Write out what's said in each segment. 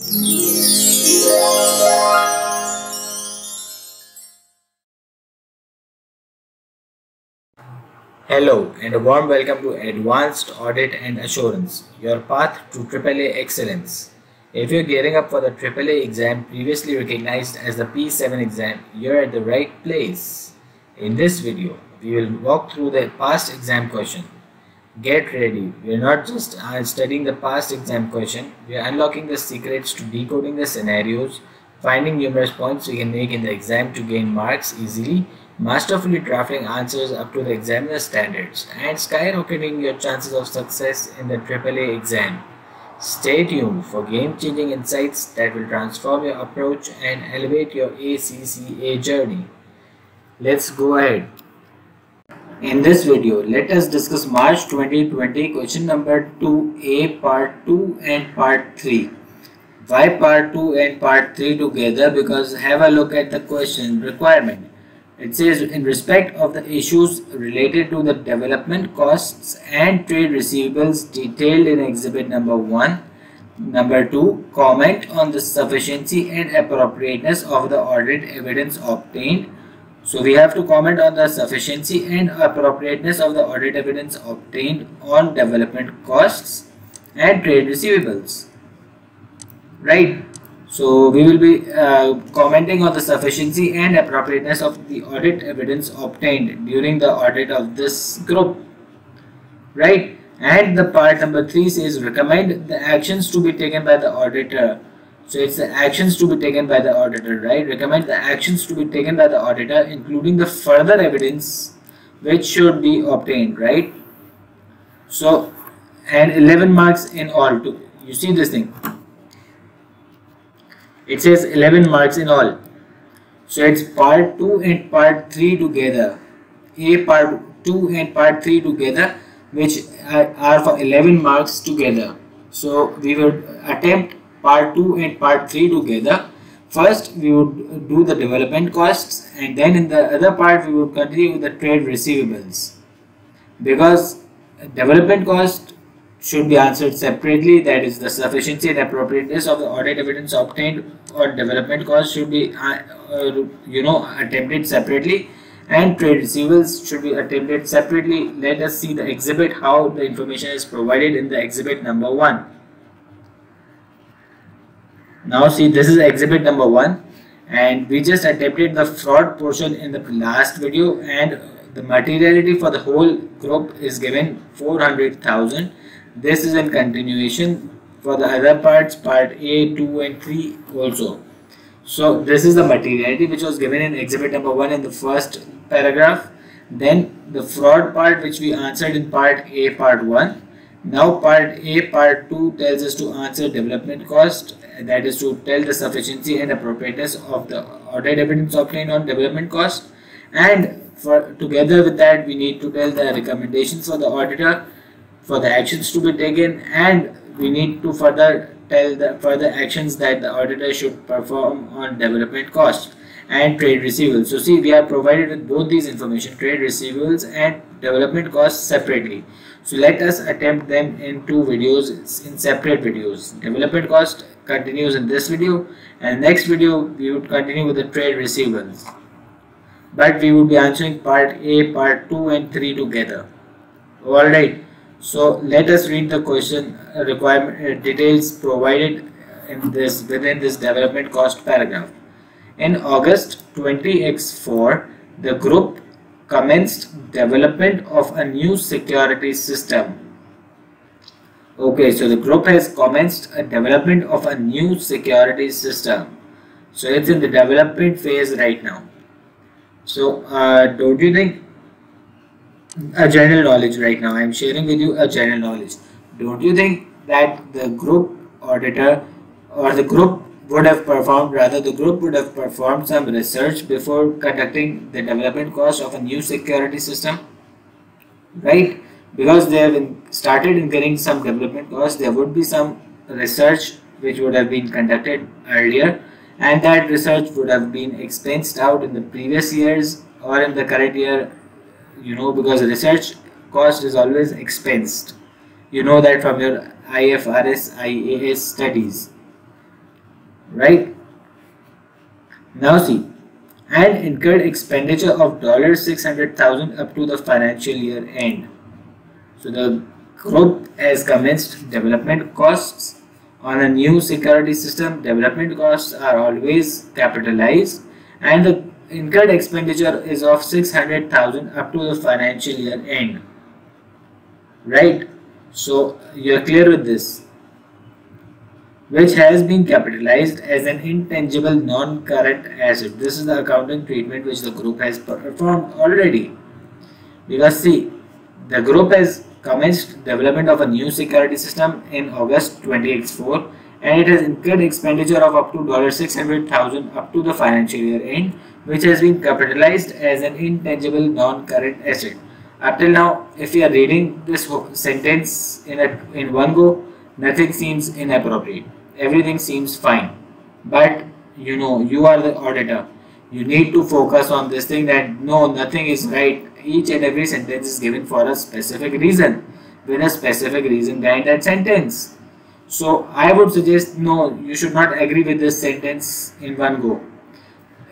Hello and a warm welcome to Advanced Audit and Assurance, your path to AAA excellence. If you're gearing up for the AAA exam previously recognized as the P7 exam, you're at the right place. In this video, we will walk through the past exam question. Get ready, we are not just uh, studying the past exam question, we are unlocking the secrets to decoding the scenarios, finding numerous points we can make in the exam to gain marks easily masterfully drafting answers up to the examiner standards, and skyrocketing your chances of success in the AAA exam. Stay tuned for game-changing insights that will transform your approach and elevate your ACCA journey. Let's go ahead. In this video, let us discuss March 2020 question number 2A part 2 and part 3. Why part 2 and part 3 together? Because have a look at the question requirement it says in respect of the issues related to the development costs and trade receivables detailed in exhibit number 1. Number 2. Comment on the sufficiency and appropriateness of the audit evidence obtained. So we have to comment on the sufficiency and appropriateness of the audit evidence obtained on development costs and trade receivables. Right. So we will be uh, commenting on the sufficiency and appropriateness of the audit evidence obtained during the audit of this group. Right? And the part number 3 says recommend the actions to be taken by the auditor. So it's the actions to be taken by the auditor, right? Recommend the actions to be taken by the auditor including the further evidence which should be obtained, right? So and 11 marks in all. To, you see this thing it says 11 marks in all so it's part 2 and part 3 together a part 2 and part 3 together which are for 11 marks together so we would attempt part 2 and part 3 together. First we would do the development costs and then in the other part we would continue with the trade receivables. Because development cost should be answered separately that is the sufficiency and appropriateness of the audit evidence obtained or development cost should be uh, uh, you know attempted separately and trade receivables should be attempted separately. Let us see the exhibit how the information is provided in the exhibit number one now see this is exhibit number one and we just attempted the fraud portion in the last video and the materiality for the whole group is given 400,000 this is in continuation for the other parts part A, 2 and 3 also. So this is the materiality which was given in exhibit number 1 in the first paragraph. Then the fraud part which we answered in part A, part 1. Now part A, part 2 tells us to answer development cost that is to tell the sufficiency and appropriateness of the audit evidence obtained on development cost and for together with that we need to tell the recommendations for the auditor for the actions to be taken and we need to further tell the further actions that the auditor should perform on development cost and trade receivables. So see we are provided with both these information trade receivables and development costs separately. So let us attempt them in two videos in separate videos. Development cost continues in this video and next video we would continue with the trade receivables. But we would be answering part A, part 2 and 3 together. Alright. So let us read the question uh, requirement uh, details provided in this within this development cost paragraph. In August 20x4, the group commenced development of a new security system. Okay, so the group has commenced a development of a new security system. So it's in the development phase right now. So uh, don't you think a general knowledge right now. I'm sharing with you a general knowledge. Don't you think that the group auditor or the group would have performed, rather the group would have performed some research before conducting the development cost of a new security system? Right? Because they have started incurring some development costs, there would be some research which would have been conducted earlier and that research would have been expensed out in the previous years or in the current year you know because research cost is always expensed. You know that from your IFRS IAS studies. Right? Now see and incurred expenditure of dollar 600,000 up to the financial year end so the group has commenced development costs on a new security system development costs are always capitalized and the incurred expenditure is of 600,000 up to the financial year end right so you're clear with this which has been capitalized as an intangible non-current asset. This is the accounting treatment which the group has performed already. Because see, the group has commenced development of a new security system in August 20x4 and it has incurred expenditure of up to 600,000 up to the financial year end which has been capitalized as an intangible non-current asset. Up till now, if you are reading this sentence in, a, in one go, nothing seems inappropriate. Everything seems fine. But you know you are the auditor. You need to focus on this thing that no nothing is right each and every sentence is given for a specific reason with a specific reason behind that sentence. So i would suggest no you should not agree with this sentence in one go.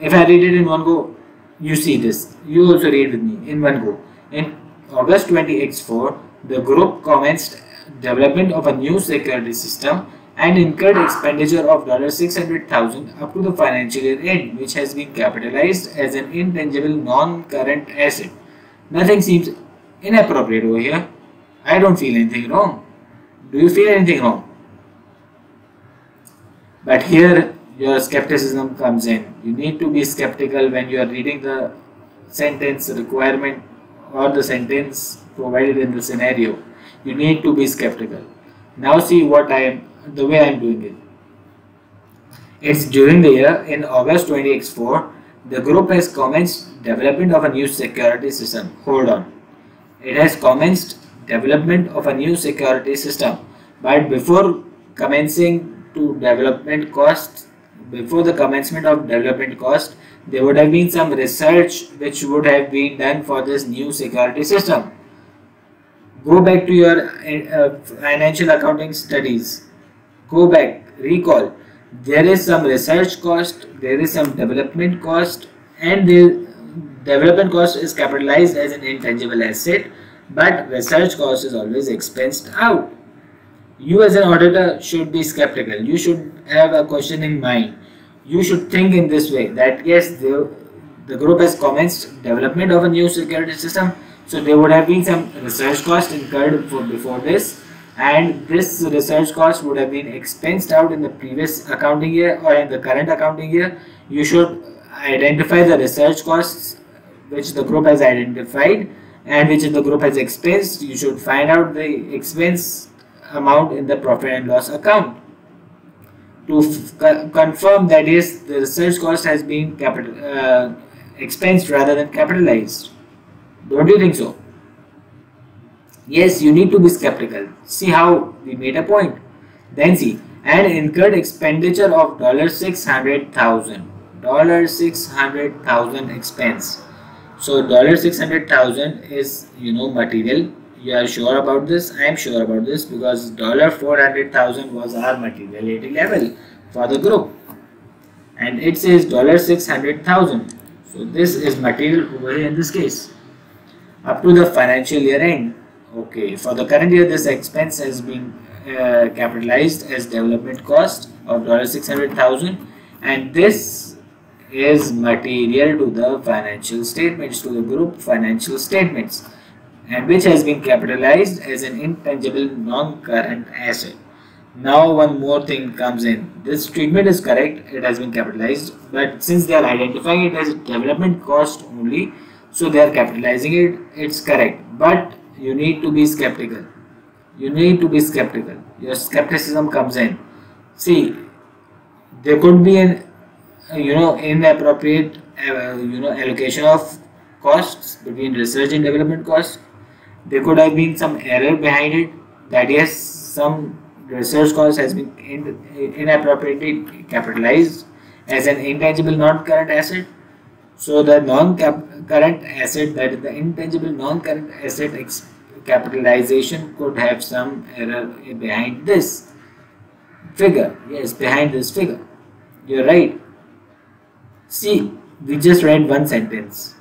If i read it in one go you see this. You also read with me in one go. In august 20x4 the group commenced development of a new security system and incurred expenditure of 600,000 up to the financial year end, which has been capitalized as an intangible non-current asset. Nothing seems inappropriate over here. I don't feel anything wrong. Do you feel anything wrong? But here your skepticism comes in. You need to be skeptical when you are reading the sentence requirement or the sentence provided in the scenario. You need to be skeptical. Now see what I am the way I'm doing it. It's during the year in August 20x4 the group has commenced development of a new security system. Hold on. It has commenced development of a new security system. But before commencing to development costs, before the commencement of development cost, there would have been some research which would have been done for this new security system. Go back to your uh, financial accounting studies go back, recall, there is some research cost, there is some development cost, and the development cost is capitalized as an intangible asset, but research cost is always expensed out. You as an auditor should be skeptical. You should have a question in mind. You should think in this way that yes, the, the group has commenced development of a new security system, so there would have been some research cost incurred for before this and this research cost would have been expensed out in the previous accounting year or in the current accounting year. You should identify the research costs which the group has identified and which the group has expensed. You should find out the expense amount in the profit and loss account. To confirm that is the research cost has been capital uh, expensed rather than capitalized. Don't you think so Yes, you need to be skeptical. See how we made a point. Then see, an incurred expenditure of dollar six hundred thousand. Dollar six hundred thousand expense. So dollar six hundred thousand is you know material. You are sure about this? I am sure about this because dollar four hundred thousand was our materiality level for the group, and it says dollar six hundred thousand. So this is material over here in this case up to the financial year end Okay, for the current year, this expense has been uh, capitalized as development cost of 600,000 and this is material to the financial statements, to the group financial statements and which has been capitalized as an intangible non-current asset. Now one more thing comes in. This treatment is correct, it has been capitalized but since they are identifying it as development cost only, so they are capitalizing it, it's correct. But you need to be skeptical. You need to be skeptical. Your skepticism comes in. See there could be an you know inappropriate uh, you know allocation of costs between research and development costs. There could have been some error behind it. That yes some research cost has been in, inappropriately capitalized as an intangible non-current asset so the non-current asset, that is the intangible non-current asset capitalization could have some error behind this figure. Yes, behind this figure. you're right. See we just read one sentence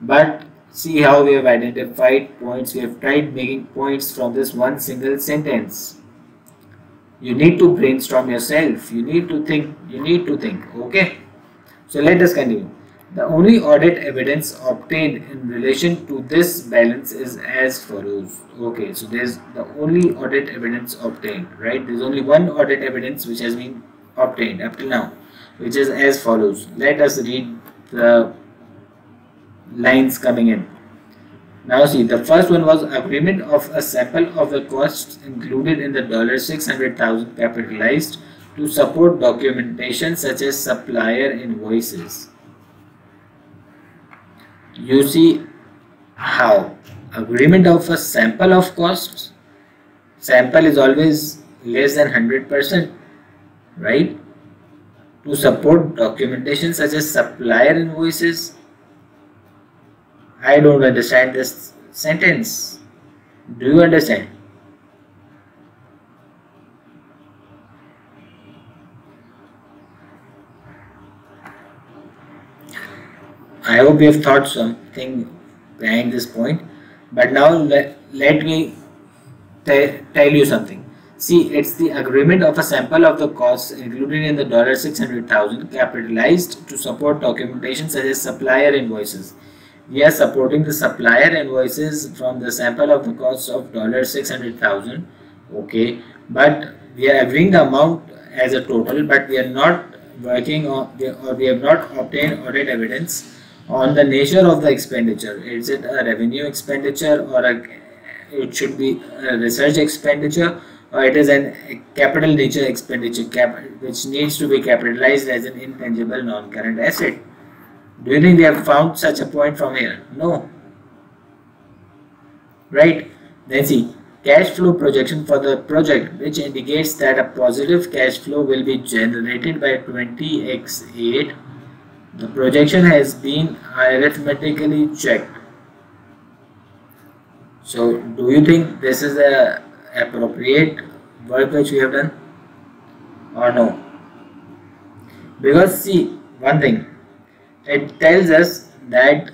but see how we have identified points. We have tried making points from this one single sentence. You need to brainstorm yourself. You need to think you need to think okay? So let us continue the only audit evidence obtained in relation to this balance is as follows. Okay so there's the only audit evidence obtained right? There's only one audit evidence which has been obtained up till now which is as follows. Let us read the lines coming in. Now see the first one was agreement of a sample of the costs included in the dollar 600,000 capitalized to support documentation such as supplier invoices you see how? Agreement of a sample of costs. Sample is always less than 100% right? To support documentation such as supplier invoices. I don't understand this sentence. Do you understand I hope you have thought something behind this point but now let, let me tell you something. See it's the agreement of a sample of the costs included in the dollar 600,000 capitalized to support documentation such as supplier invoices. We are supporting the supplier invoices from the sample of the costs of dollar 600,000 okay? But we are agreeing the amount as a total but we are not working on or we have not obtained audit evidence on the nature of the expenditure. Is it a revenue expenditure or a it should be a research expenditure or it is a capital nature expenditure cap, which needs to be capitalized as an intangible non-current asset? Do you think we have found such a point from here? No. Right. Then see cash flow projection for the project which indicates that a positive cash flow will be generated by 20x8 the projection has been arithmetically checked. So do you think this is a appropriate work which we have done or no? Because see one thing it tells us that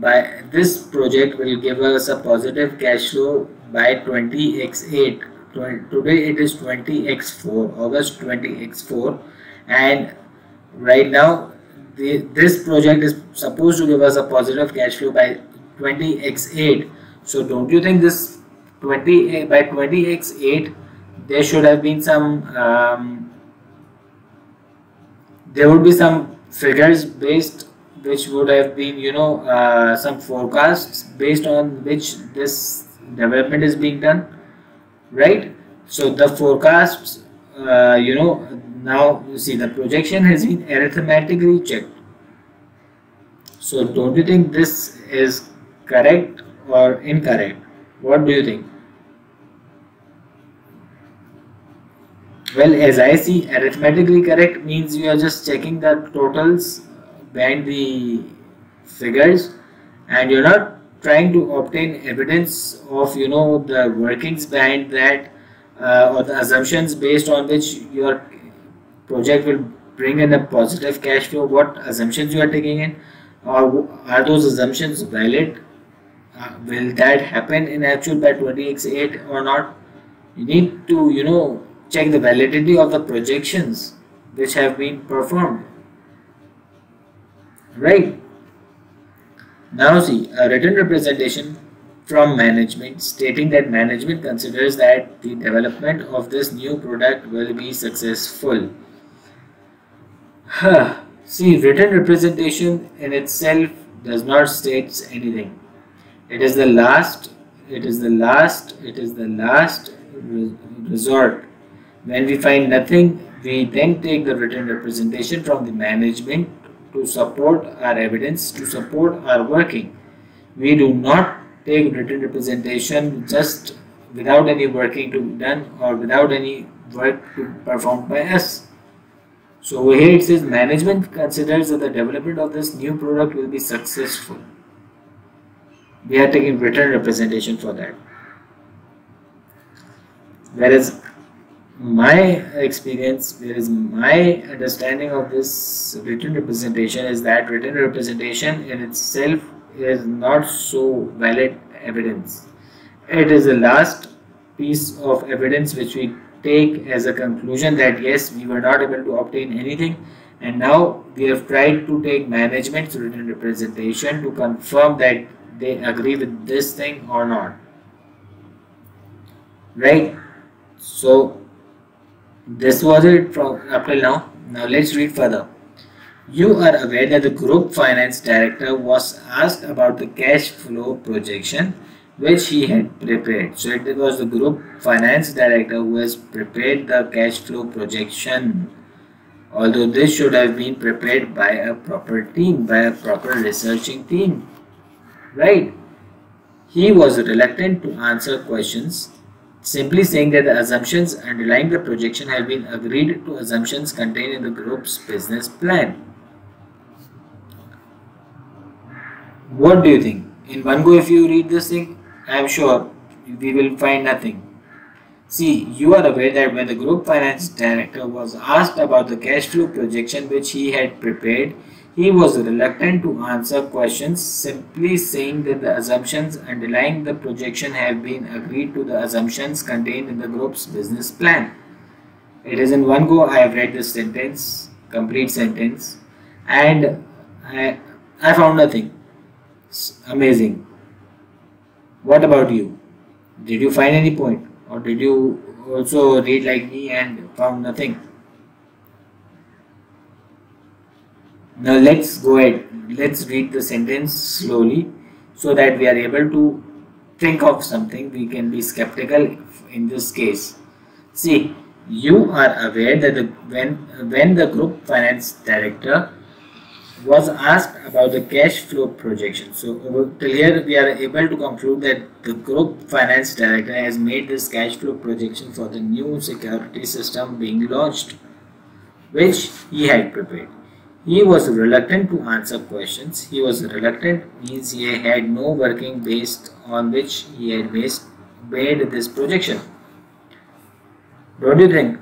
by this project will give us a positive cash flow by 20x8 today it is 20x4 August 20x4 and right now this project is supposed to give us a positive cash flow by 20x8 so don't you think this 20 by 20x8 there should have been some um, there would be some figures based which would have been you know uh, some forecasts based on which this development is being done right? So the forecasts uh, you know now you see the projection has been arithmetically checked. So don't you think this is correct or incorrect? What do you think? Well, as I see, arithmetically correct means you are just checking the totals behind the figures and you're not trying to obtain evidence of, you know, the workings behind that uh, or the assumptions based on which you are project will bring in a positive cash flow what assumptions you are taking in? Or are those assumptions valid? Uh, will that happen in actual by 20x8 or not? You need to you know check the validity of the projections which have been performed. Right. Now see a written representation from management stating that management considers that the development of this new product will be successful See, written representation in itself does not state anything. It is the last, it is the last, it is the last resort. When we find nothing, we then take the written representation from the management to support our evidence, to support our working. We do not take written representation just without any working to be done or without any work to be performed by us. So here it says management considers that the development of this new product will be successful. We are taking written representation for that. Whereas my experience, there is my understanding of this written representation is that written representation in itself is not so valid evidence. It is the last piece of evidence which we take as a conclusion that yes, we were not able to obtain anything and now we have tried to take management's written representation to confirm that they agree with this thing or not. Right? So this was it from up till now. Now let's read further. You are aware that the group finance director was asked about the cash flow projection which he had prepared. So it was the group finance director who has prepared the cash flow projection. Although this should have been prepared by a proper team, by a proper researching team. Right? He was reluctant to answer questions simply saying that the assumptions underlying the projection have been agreed to assumptions contained in the group's business plan. What do you think? In one go if you read this thing, I am sure we will find nothing. See, you are aware that when the group finance director was asked about the cash flow projection which he had prepared, he was reluctant to answer questions, simply saying that the assumptions underlying the projection have been agreed to the assumptions contained in the group's business plan. It is in one go I have read this sentence, complete sentence, and I, I found nothing. It's amazing. What about you? Did you find any point? Or did you also read like me and found nothing? Now let's go ahead. Let's read the sentence slowly so that we are able to think of something. We can be skeptical in this case. See, you are aware that the, when, when the group finance director was asked about the cash flow projection. So till here we are able to conclude that the group finance director has made this cash flow projection for the new security system being launched which he had prepared. He was reluctant to answer questions. He was reluctant means he had no working based on which he had made this projection. What Don't you think?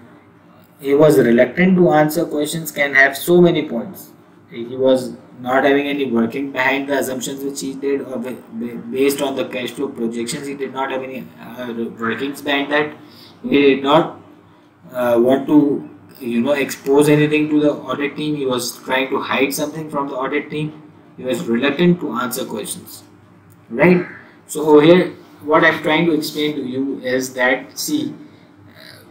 He was reluctant to answer questions can have so many points. He was not having any working behind the assumptions which he did or based on the cash flow projections he did not have any uh, workings behind that. He did not uh, want to you know expose anything to the audit team. He was trying to hide something from the audit team. He was reluctant to answer questions. Right? So here what i'm trying to explain to you is that see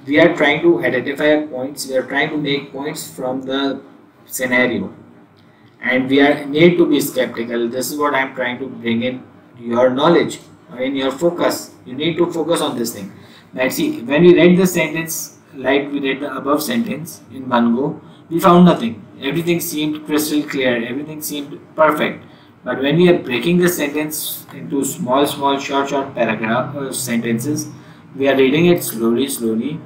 we are trying to identify points. We are trying to make points from the scenario and we are need to be skeptical this is what i'm trying to bring in your knowledge in your focus you need to focus on this thing let's see when we read the sentence like we read the above sentence in one go, we found nothing. Everything seemed crystal clear, everything seemed perfect. But when we are breaking the sentence into small, small, short, short paragraph uh, sentences, we are reading it slowly, slowly.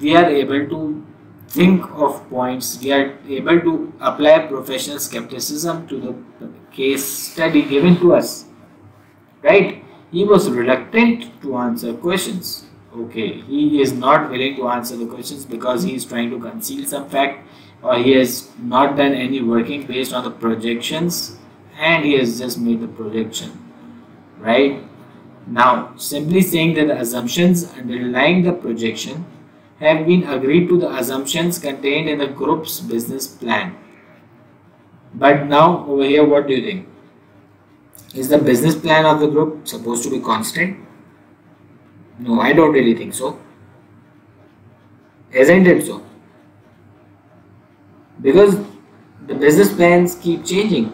We are able to think of points. We are able to apply professional skepticism to the case study given to us. Right? He was reluctant to answer questions okay he is not willing to answer the questions because he is trying to conceal some fact or he has not done any working based on the projections and he has just made the projection right now simply saying that the assumptions underlying the projection have been agreed to the assumptions contained in the group's business plan but now over here what do you think is the business plan of the group supposed to be constant no, I don't really think so. Isn't it so? Because the business plans keep changing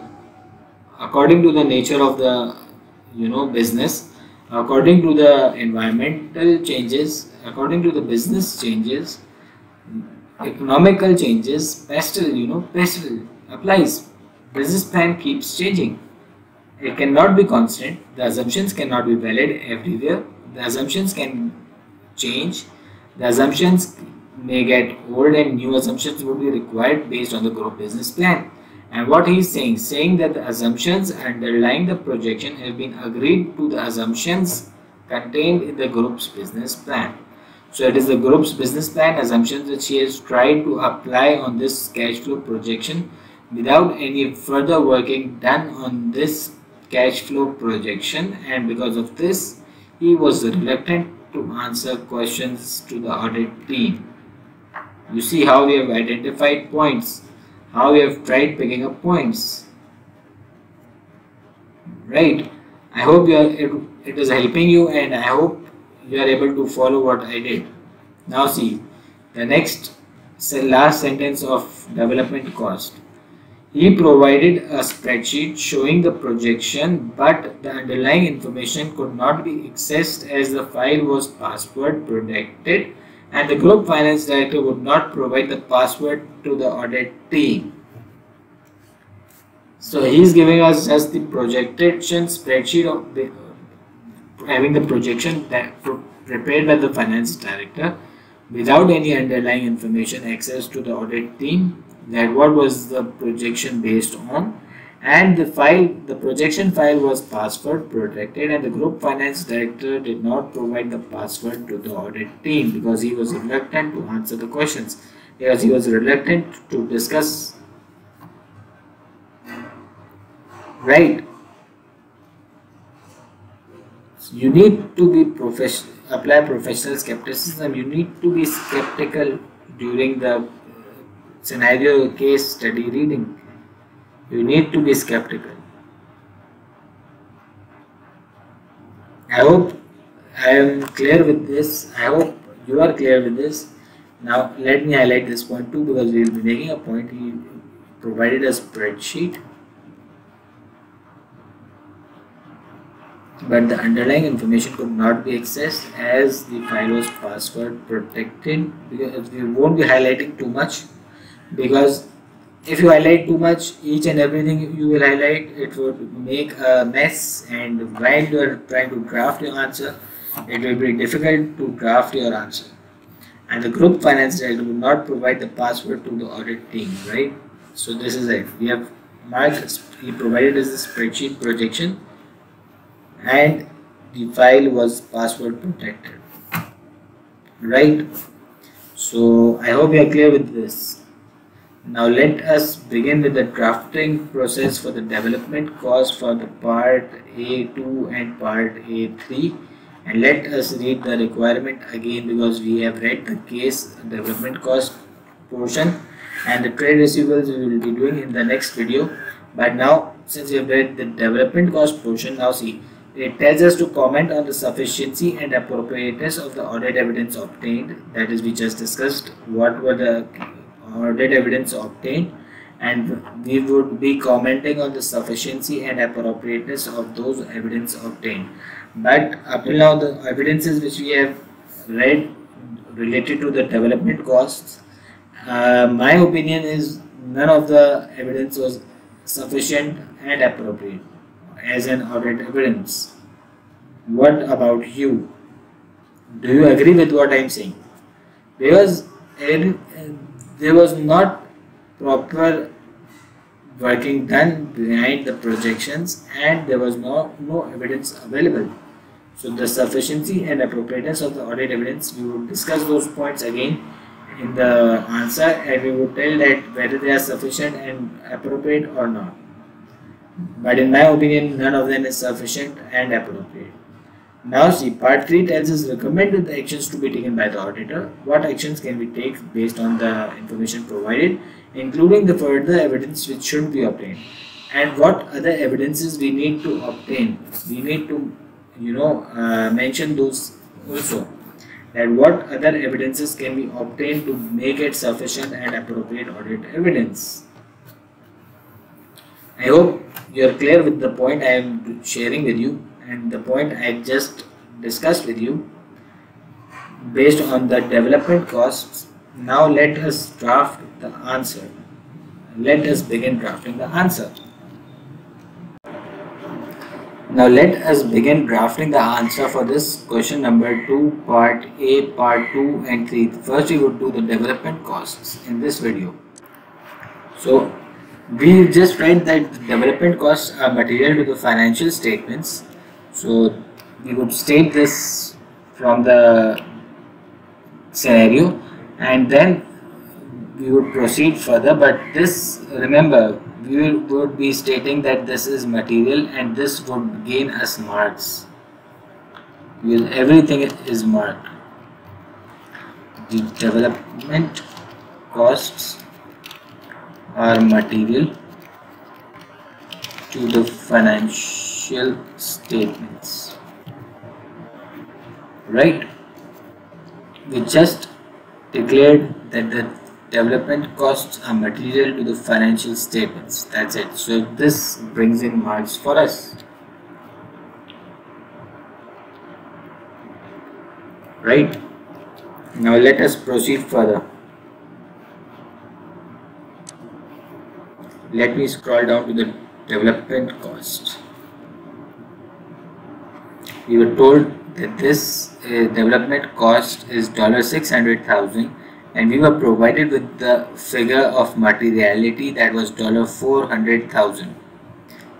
according to the nature of the you know business, according to the environmental changes, according to the business changes, economical changes, PESTEL, you know, PESTEL applies. Business plan keeps changing. It cannot be constant. The assumptions cannot be valid everywhere the assumptions can change the assumptions may get old and new assumptions would be required based on the group business plan and what he is saying saying that the assumptions underlying the projection have been agreed to the assumptions contained in the group's business plan. So it is the group's business plan assumptions that she has tried to apply on this cash flow projection without any further working done on this cash flow projection. And because of this he was reluctant to answer questions to the audit team. You see how we have identified points, how we have tried picking up points. Right. I hope you are, it, it is helping you and I hope you are able to follow what I did. Now see the next last sentence of development cost. He provided a spreadsheet showing the projection but the underlying information could not be accessed as the file was password protected and the group finance director would not provide the password to the audit team. So he is giving us just the projection spreadsheet of the, having the projection that prepared by the finance director without any underlying information access to the audit team that what was the projection based on and the file the projection file was password protected and the group finance director did not provide the password to the audit team because he was reluctant to answer the questions. Because he was reluctant to discuss. Right. You need to be professional apply professional skepticism. You need to be skeptical during the scenario case study reading you need to be skeptical. I hope I am clear with this. I hope you are clear with this. Now let me highlight this point too because we will be making a point. He provided a spreadsheet but the underlying information could not be accessed as the file was password protected because we won't be highlighting too much because if you highlight too much each and everything you will highlight it would make a mess. And while you are trying to draft your answer it will be difficult to draft your answer. And the group finance director will not provide the password to the audit team right? So this is it. We have marked he provided us the spreadsheet projection and the file was password protected. Right? So i hope you are clear with this now let us begin with the drafting process for the development cost for the part A2 and part A3 and let us read the requirement again because we have read the case development cost portion and the trade receivables we will be doing in the next video. But now since we have read the development cost portion now see it tells us to comment on the sufficiency and appropriateness of the audit evidence obtained. That is we just discussed what were the audit evidence obtained and we would be commenting on the sufficiency and appropriateness of those evidence obtained. But up till now the evidences which we have read related to the development costs uh, my opinion is none of the evidence was sufficient and appropriate as an audit evidence. What about you? Do you agree with what i am saying? Because there was not proper working done behind the projections and there was no, no evidence available. So the sufficiency and appropriateness of the audit evidence, we will discuss those points again in the answer and we will tell that whether they are sufficient and appropriate or not. But in my opinion, none of them is sufficient and appropriate. Now see, part 3 tells us recommended the actions to be taken by the auditor. What actions can we take based on the information provided, including the further evidence which should be obtained. And what other evidences we need to obtain. We need to, you know, uh, mention those also. That what other evidences can be obtained to make it sufficient and appropriate audit evidence. I hope you are clear with the point I am sharing with you and the point I just discussed with you based on the development costs now let us draft the answer. Let us begin drafting the answer. Now let us begin drafting the answer for this question number 2 part A part 2 and 3 first we would do the development costs in this video. So we just read that development costs are material to the financial statements so we would state this from the scenario and then we would proceed further. But this remember we would be stating that this is material and this would gain us marks. Because everything is marked. The development costs are material to the financial statements. Right? We just declared that the development costs are material to the financial statements. That's it. So this brings in marks for us. Right? Now let us proceed further. Let me scroll down to the development cost we were told that this uh, development cost is dollar six hundred thousand and we were provided with the figure of materiality that was dollar four hundred thousand.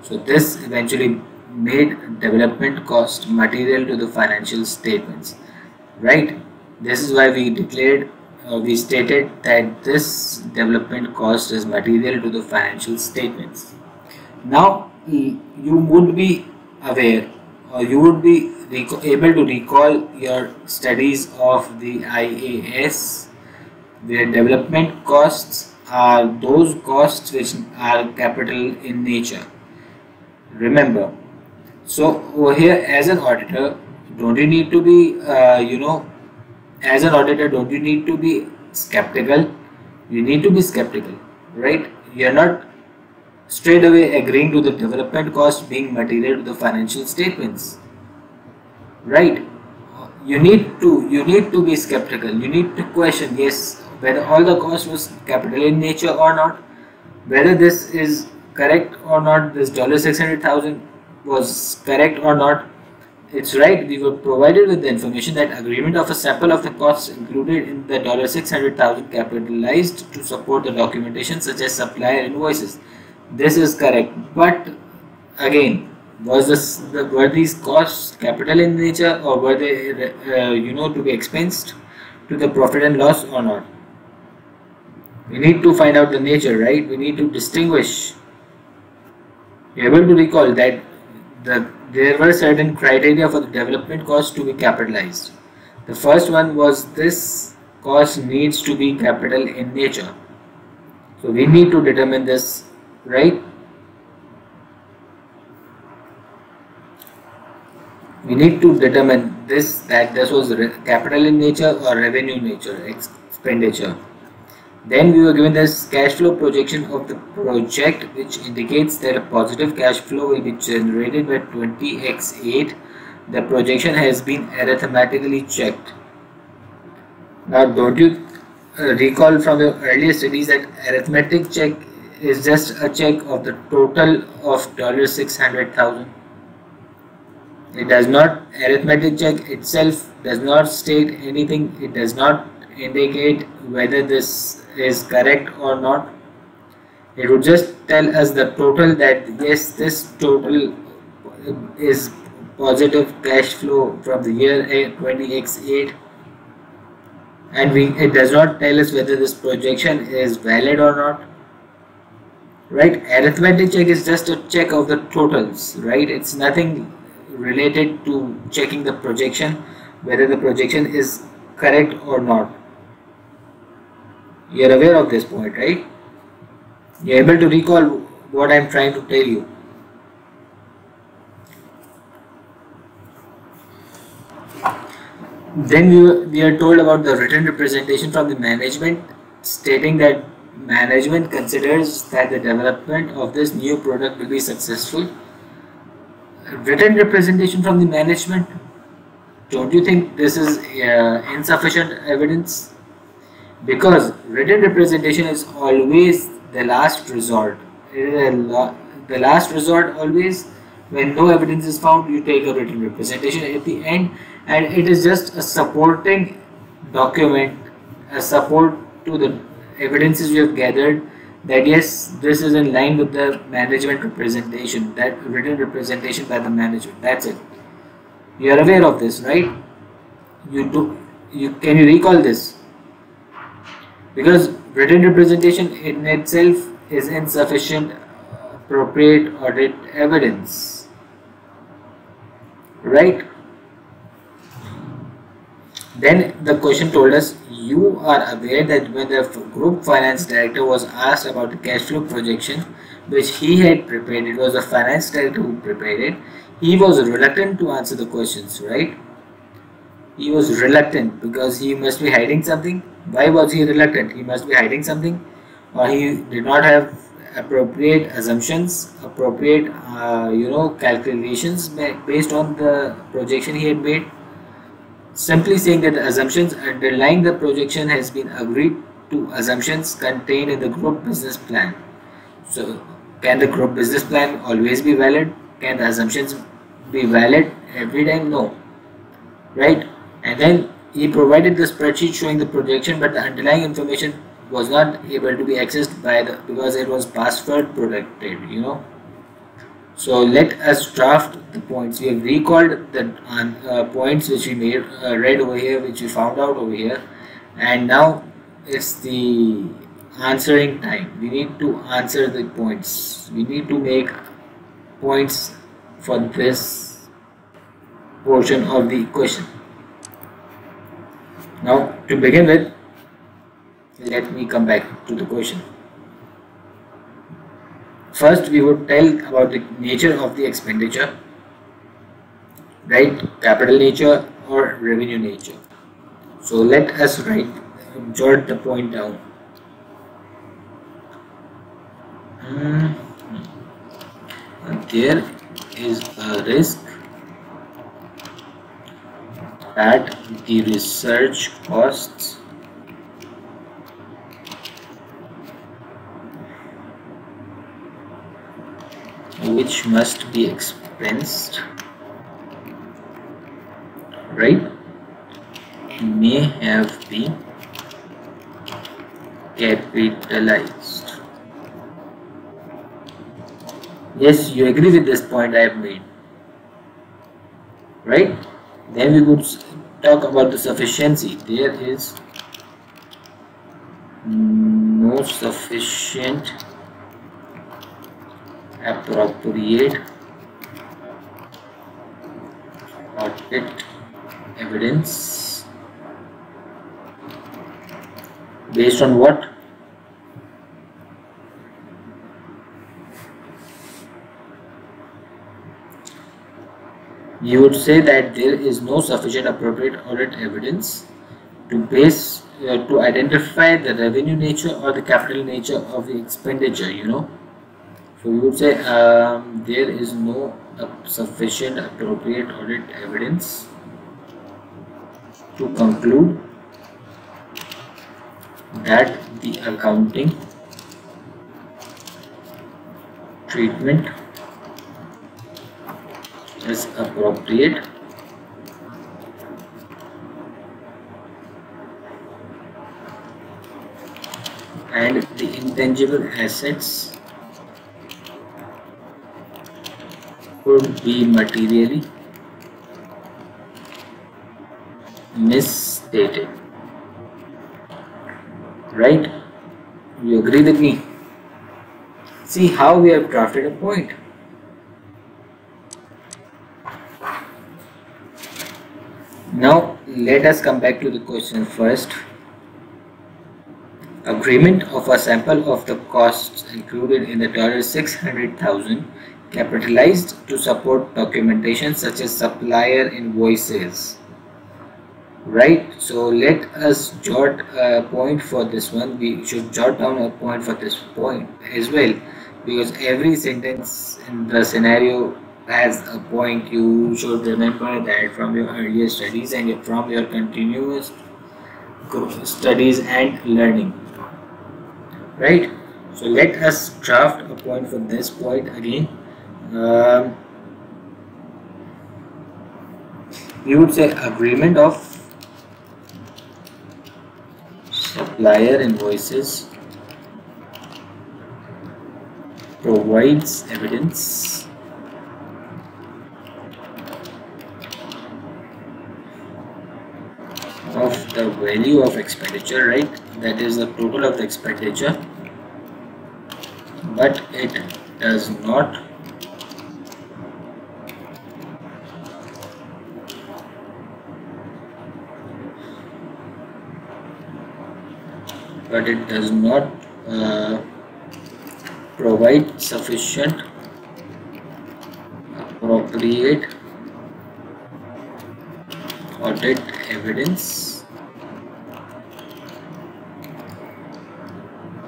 So this eventually made development cost material to the financial statements. Right? This is why we declared uh, we stated that this development cost is material to the financial statements. Now you would be aware you would be able to recall your studies of the IAS where development costs are those costs which are capital in nature. Remember so over here as an auditor don't you need to be uh, you know as an auditor don't you need to be skeptical? You need to be skeptical right? You're not straight away agreeing to the development cost being material to the financial statements. Right. You need to you need to be skeptical. You need to question yes whether all the cost was capital in nature or not whether this is correct or not this dollar 600000 was correct or not. It's right, we were provided with the information that agreement of a sample of the costs included in the $600,000 capitalized to support the documentation such as supplier invoices. This is correct. But again, was this the, were these costs capital in nature or were they uh, you know to be expensed to the profit and loss or not? We need to find out the nature, right? We need to distinguish. You're able to recall that the there were certain criteria for the development cost to be capitalized. The first one was this cost needs to be capital in nature. So we need to determine this, right? We need to determine this that this was capital in nature or revenue nature expenditure. Then we were given this cash flow projection of the project which indicates that a positive cash flow will be generated by 20x8. The projection has been arithmetically checked. Now don't you uh, recall from the earlier studies that arithmetic check is just a check of the total of dollar six hundred thousand. It does not arithmetic check itself does not state anything. It does not indicate whether this is correct or not it would just tell us the total that yes this total is positive cash flow from the year 20x8 and we it does not tell us whether this projection is valid or not right arithmetic check is just a check of the totals right it's nothing related to checking the projection whether the projection is correct or not you're aware of this point, right? You're able to recall what I'm trying to tell you. Then we, we are told about the written representation from the management stating that management considers that the development of this new product will be successful. Written representation from the management, don't you think this is uh, insufficient evidence? because written representation is always the last resort the last resort always when no evidence is found you take a written representation at the end and it is just a supporting document a support to the evidences you have gathered that yes this is in line with the management representation that written representation by the management. That's it. You are aware of this right? You do you can you recall this? Because written representation in itself is insufficient appropriate audit evidence. Right then the question told us you are aware that when the group finance director was asked about the cash flow projection which he had prepared it was the finance director who prepared it he was reluctant to answer the questions right? He was reluctant because he must be hiding something. Why was he reluctant? He must be hiding something or he did not have appropriate assumptions appropriate uh, you know calculations based on the projection he had made simply saying that the assumptions underlying the projection has been agreed to assumptions contained in the group business plan. So can the group business plan always be valid? Can the assumptions be valid every time? No. Right? And then he provided the spreadsheet showing the projection but the underlying information was not able to be accessed by the because it was password protected you know so let us draft the points. We have recalled the uh, points which we made uh, read over here which we found out over here. And now it's the answering time. We need to answer the points. We need to make points for this portion of the question now to begin with let me come back to the question first we would tell about the nature of the expenditure right? Capital nature or revenue nature. So let us write jot the point down. Hmm. there is a risk that the research costs which must be expensed right? May have been capitalized. Yes you agree with this point I have made right? Then we would talk about the sufficiency. There is no sufficient appropriate audit evidence based on what? You would say that there is no sufficient appropriate audit evidence to base uh, to identify the revenue nature or the capital nature of the expenditure you know so you would say um, there is no sufficient appropriate audit evidence to conclude that the accounting treatment is appropriate. And the intangible assets could be materially misstated. Right? You agree with me? See how we have drafted a point. Now let us come back to the question first. Agreement of a sample of the costs included in the dollar six hundred thousand capitalized to support documentation such as supplier invoices. Right? So let us jot a point for this one. We should jot down a point for this point as well because every sentence in the scenario has a point. You should remember that from your earlier studies and from your continuous studies and learning. Right? So let us draft a point for this point again um, you would say agreement of supplier invoices provides evidence. Of the value of expenditure right? That is the total of the expenditure. But it does not but it does not uh, provide sufficient appropriate audit evidence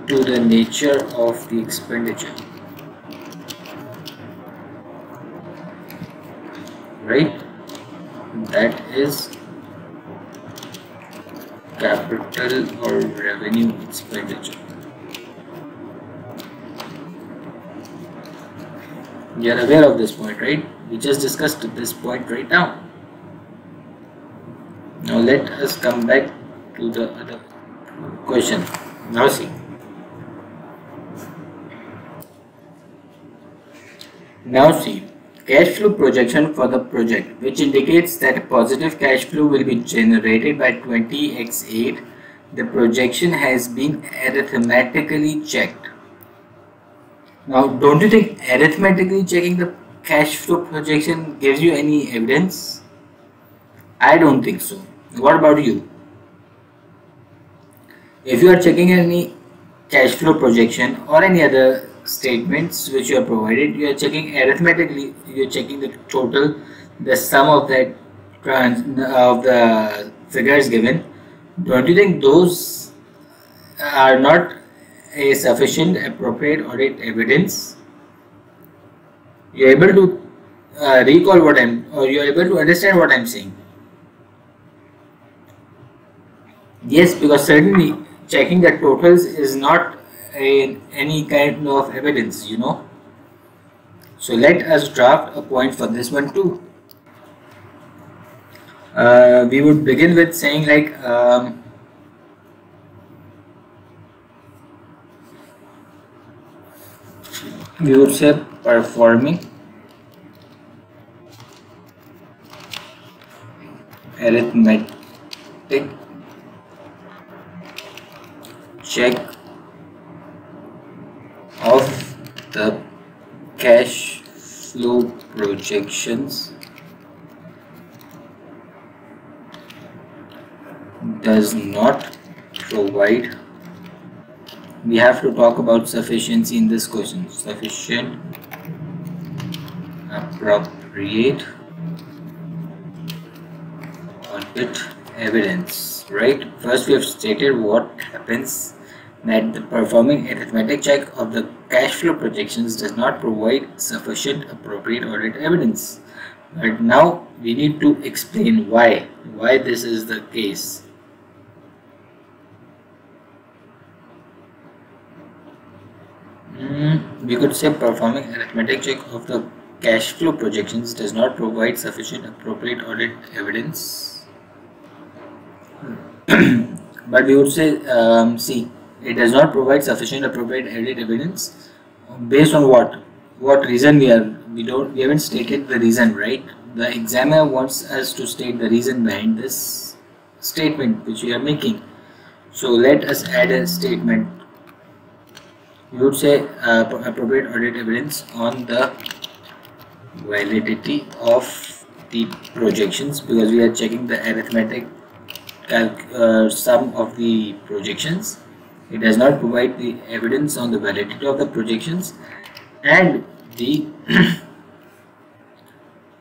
to the nature of the expenditure. Right? That is capital or revenue expenditure. You are aware of this point, right? We just discussed this point right now. Now let us come back to the other question. Now see. Now see cash flow projection for the project which indicates that positive cash flow will be generated by 20x8 the projection has been arithmetically checked. Now don't you think arithmetically checking the cash flow projection gives you any evidence? I don't think so. What about you? If you are checking any cash flow projection or any other statements which you are provided you are checking arithmetically you are checking the total the sum of that trans of the figures given. Don't you think those are not a sufficient appropriate audit evidence? You're able to uh, recall what i'm or you're able to understand what i'm saying. Yes because certainly checking the totals is not a, any kind of evidence you know. So let us draft a point for this one too. Uh, we would begin with saying like um, we would say performing arithmetic check of the cash flow projections. Does not provide. We have to talk about sufficiency in this question. Sufficient appropriate audit evidence right? First we have stated what happens that the performing arithmetic check of the cash flow projections does not provide sufficient appropriate audit evidence. But now we need to explain why, why this is the case. Mm, we could say performing arithmetic check of the cash flow projections does not provide sufficient appropriate audit evidence. but we would say, um, see, it does not provide sufficient appropriate audit evidence based on what what reason we are we don't we haven't stated the reason right? The examiner wants us to state the reason behind this statement which we are making. So let us add a statement. You would say uh, appropriate audit evidence on the validity of the projections because we are checking the arithmetic uh, sum of the projections it does not provide the evidence on the validity of the projections and the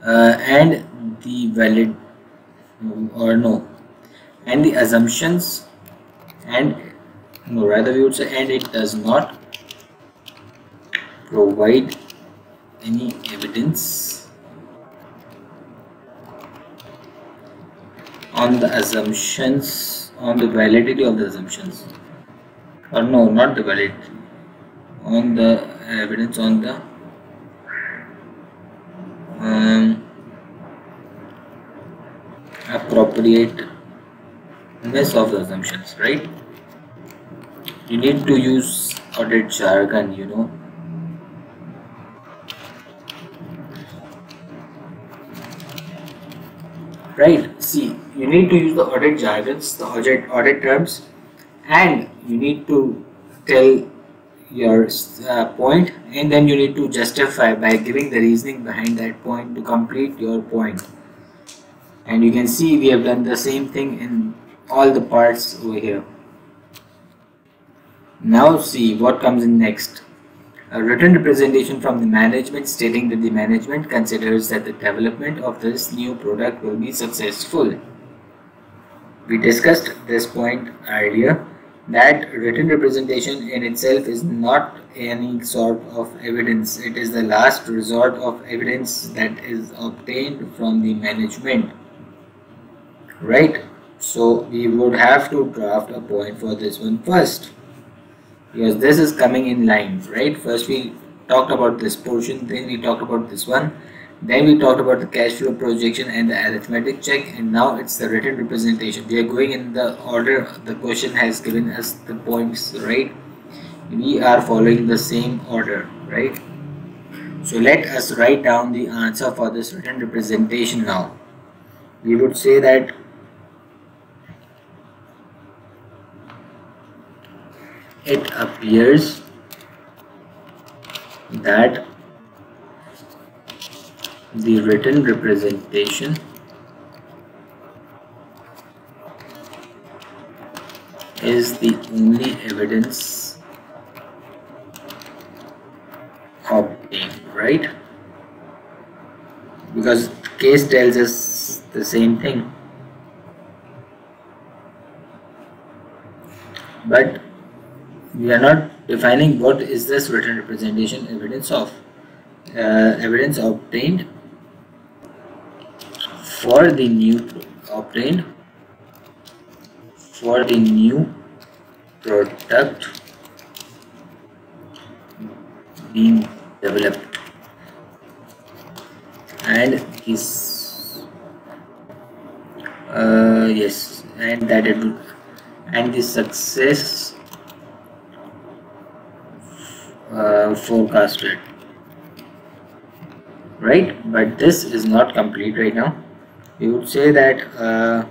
uh, and the valid or no and the assumptions and no rather we would say and it does not provide any evidence on the assumptions on the validity of the assumptions or no not valid. On the evidence on the um, appropriateness of the assumptions right? You need to use audit jargon you know. Right see you need to use the audit jargons, the audit, audit terms and you need to tell your uh, point and then you need to justify by giving the reasoning behind that point to complete your point. And you can see we have done the same thing in all the parts over here. Now see what comes in next. A written representation from the management stating that the management considers that the development of this new product will be successful. We discussed this point earlier that written representation in itself is not any sort of evidence. It is the last resort of evidence that is obtained from the management. Right? So we would have to draft a point for this one first. Because this is coming in line right? First we talked about this portion then we talked about this one then we talked about the cash flow projection and the arithmetic check and now it's the written representation. We are going in the order the question has given us the points, right? We are following the same order, right? So let us write down the answer for this written representation now. We would say that it appears that the written representation. Is the only evidence obtained right? Because case tells us the same thing. But we are not defining what is this written representation evidence of. Uh, evidence obtained for the new obtained for the new product being developed. And this uh, yes and that it and the success uh, forecasted. Right? But this is not complete right now we would say that uh,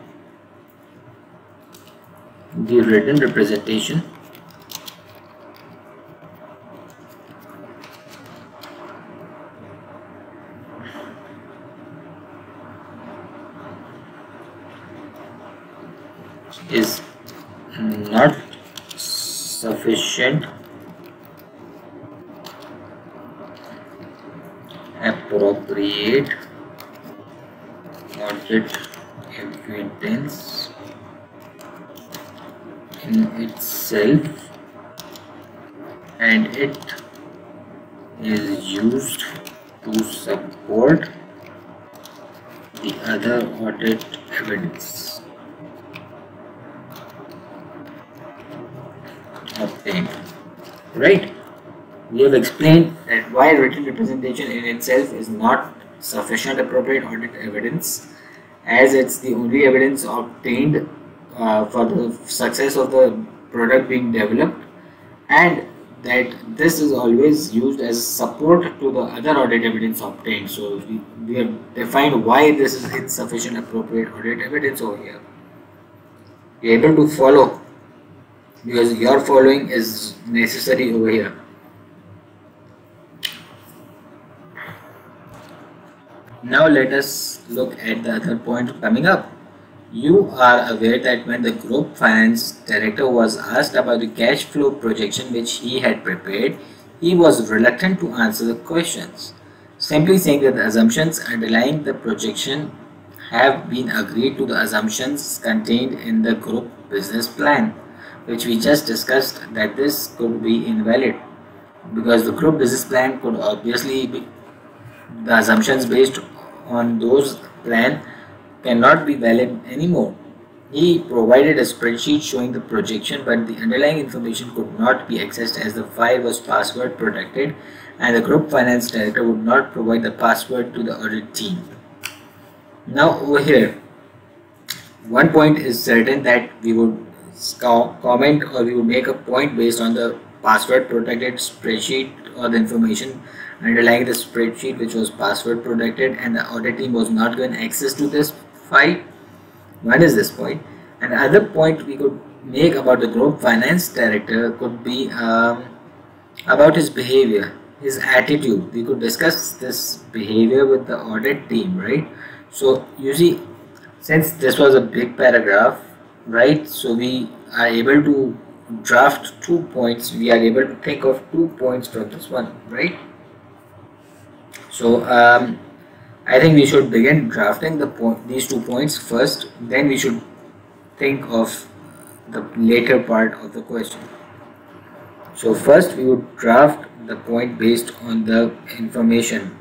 the written representation right. We have explained that why written representation in itself is not sufficient appropriate audit evidence as it's the only evidence obtained uh, for the success of the product being developed and that this is always used as support to the other audit evidence obtained. So we, we have defined why this is insufficient appropriate audit evidence over here. You're able to follow because your following is necessary over here Now let us look at the other point coming up. You are aware that when the group finance director was asked about the cash flow projection which he had prepared, he was reluctant to answer the questions, simply saying that the assumptions underlying the projection have been agreed to the assumptions contained in the group business plan, which we just discussed that this could be invalid because the group business plan could obviously be the assumptions based on those plan cannot be valid anymore. He provided a spreadsheet showing the projection but the underlying information could not be accessed as the file was password protected and the group finance director would not provide the password to the audit team. Now over here, one point is certain that we would comment or we would make a point based on the password protected spreadsheet or the information underlying the spreadsheet which was password protected and the audit team was not given access to this file? One is this point? And other point we could make about the group finance director could be um, about his behavior his attitude. We could discuss this behavior with the audit team right? So you see since this was a big paragraph right? So we are able to draft two points. We are able to think of two points from this one right? So um, I think we should begin drafting the point these two points first. Then we should think of the later part of the question. So first we would draft the point based on the information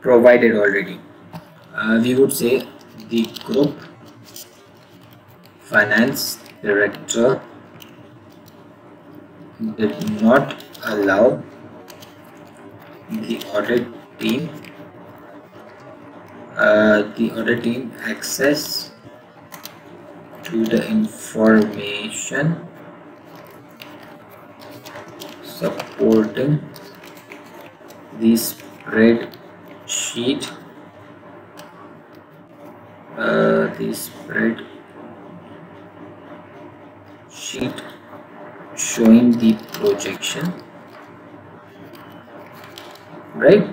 provided already. Uh, we would say the group finance director did not allow the audit team uh, the audit team access to the information supporting the spreadsheet uh, the spread sheet showing the projection right?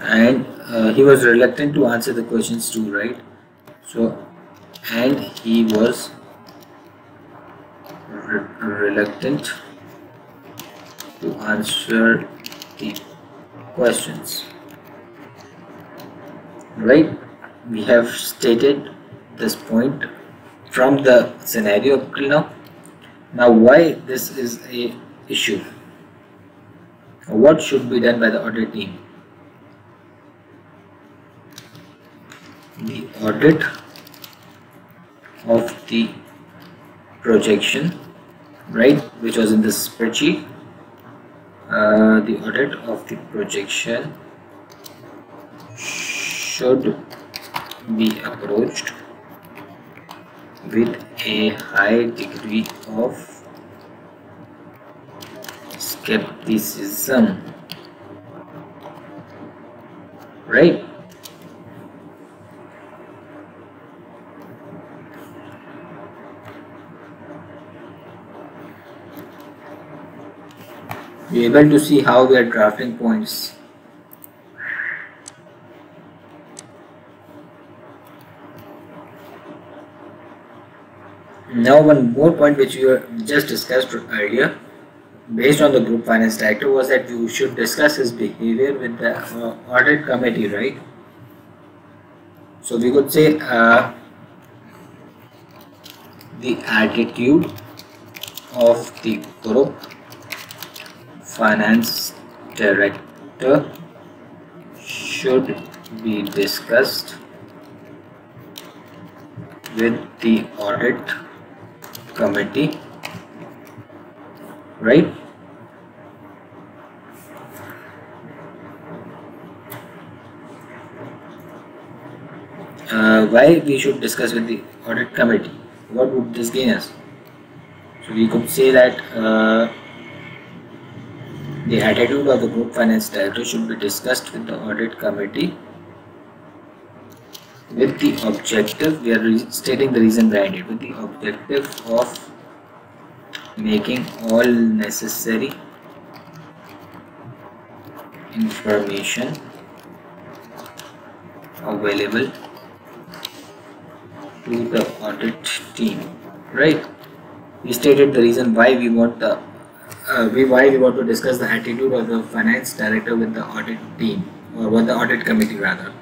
And uh, he was reluctant to answer the questions too right? So and he was re reluctant to answer the questions right? We have stated this point from the scenario till now. Now why this is a issue? What should be done by the audit team? The audit of the projection right which was in the spreadsheet. Uh, the audit of the projection should be approached with a high degree of skepticism. Right? You're able to see how we are drafting points now one more point which we just discussed earlier based on the group finance director was that we should discuss his behavior with the uh, audit committee right? So we could say uh, the attitude of the group finance director should be discussed with the audit committee right? Uh, why we should discuss with the audit committee? What would this gain us? So we could say that uh, the attitude of the group finance director should be discussed with the audit committee with the objective we are stating the reason behind it with the objective of making all necessary information available to the audit team right? We stated the reason why we want the uh, we why we want to discuss the attitude of the finance director with the audit team or with the audit committee rather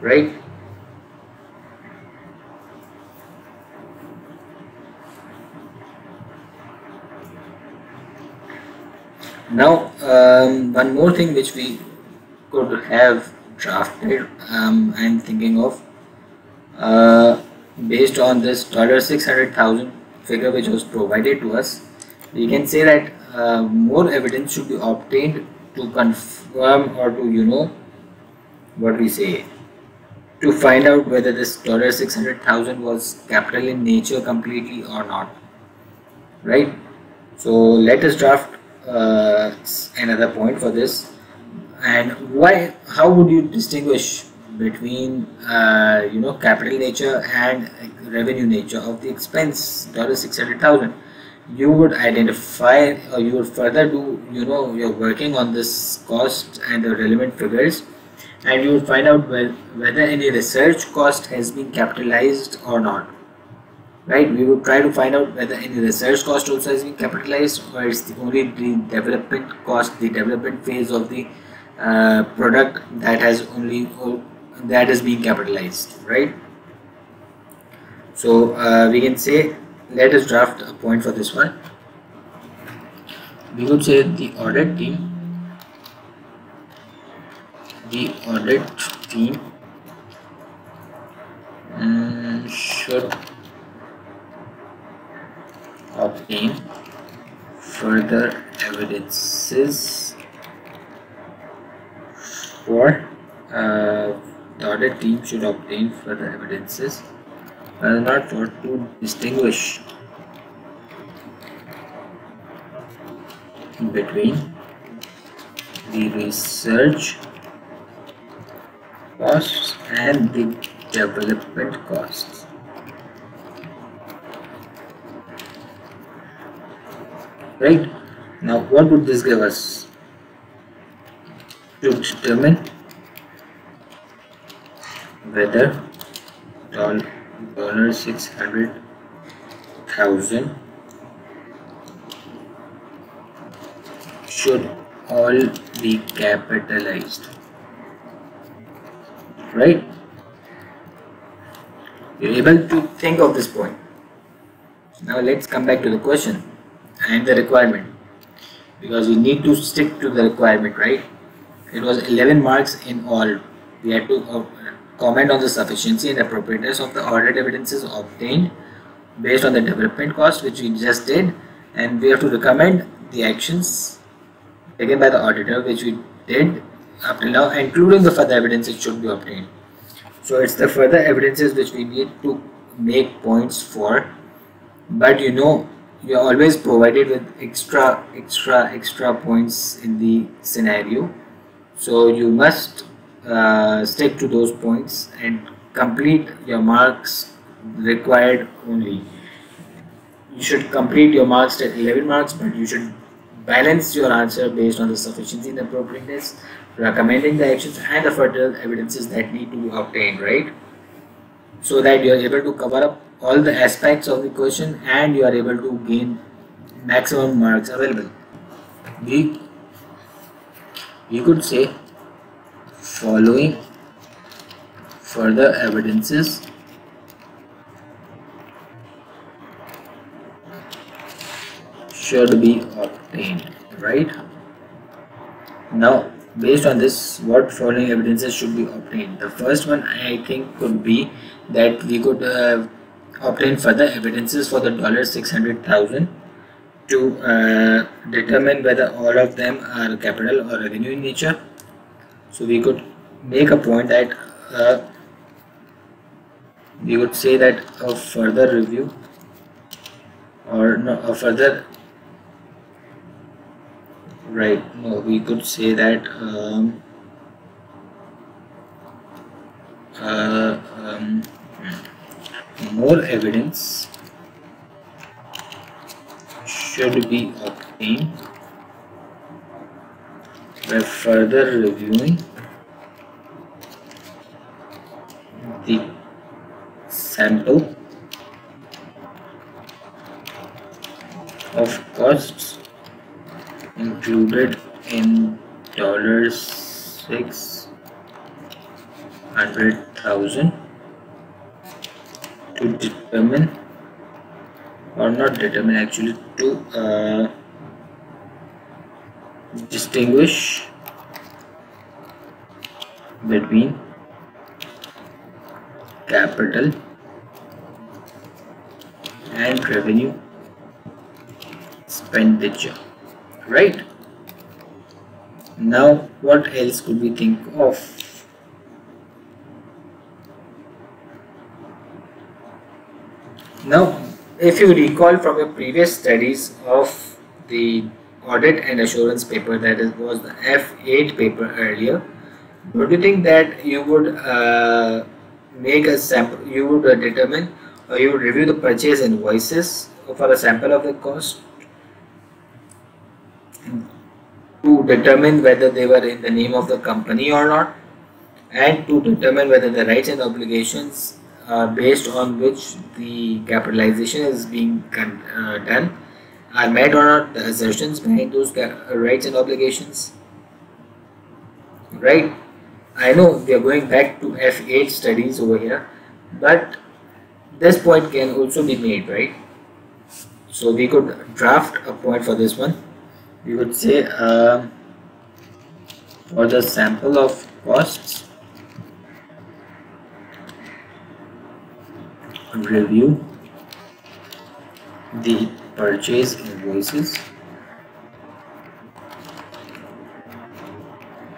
right now um, one more thing which we could have drafted um, I'm thinking of uh, based on this dollar six hundred thousand figure which was provided to us we can say that uh, more evidence should be obtained to confirm or to you know what we say to find out whether this dollar six hundred thousand was capital in nature completely or not. Right? So let us draft uh, another point for this. And why how would you distinguish between uh, you know capital nature and revenue nature of the expense dollar six hundred thousand? You would identify or you would further do you know you're working on this cost and the relevant figures and you would find out well, whether any research cost has been capitalized or not right? We would try to find out whether any research cost also has been capitalized or it's the only the development cost the development phase of the uh, product that has only that is being capitalized. Right? So uh, we can say let us draft a point for this one. We could say the audit team the audit team um, should obtain further evidences for uh, the audit team should obtain further evidences uh, not for to distinguish between the research costs and the development costs. Right? Now what would this give us? To determine whether dollar six hundred thousand should all be capitalized right you're able to think of this point now let's come back to the question and the requirement. Because we need to stick to the requirement right? It was 11 marks in all. We had to uh, comment on the sufficiency and appropriateness of the audit evidences obtained based on the development cost which we just did and we have to recommend the actions taken by the auditor which we did up till now including the further evidences should be obtained. So it's the further evidences which we need to make points for. But you know you are always provided with extra extra extra points in the scenario. So you must uh, stick to those points and complete your marks required only. You should complete your marks at 11 marks but you should balance your answer based on the sufficiency and appropriateness recommending the actions and the further evidences that need to be obtained right? So that you are able to cover up all the aspects of the question and you are able to gain maximum marks available. We we could say following further evidences. Should be obtained right? Now based on this what following evidences should be obtained? The first one i think could be that we could uh, obtain further evidences for the dollar 600000 to uh, determine whether all of them are capital or revenue in nature. So we could make a point that uh, we would say that a further review or no a further right no we could say that um, uh, um, more evidence should be obtained by further reviewing the sample of costs included in dollars six hundred thousand to determine or not determine actually to uh, distinguish between capital and revenue expenditure right? Now what else could we think of now if you recall from your previous studies of the audit and assurance paper that is, was the F8 paper earlier, don't you think that you would uh, make a sample, you would uh, determine or you would review the purchase invoices for a sample of the cost? To determine whether they were in the name of the company or not and to determine whether the rights and obligations uh, based on which the capitalization is being uh, done. Are met or not the assertions behind those rights and obligations. Right? I know we are going back to F8 studies over here but this point can also be made right? So we could draft a point for this one. We would say uh, for the sample of costs review the purchase invoices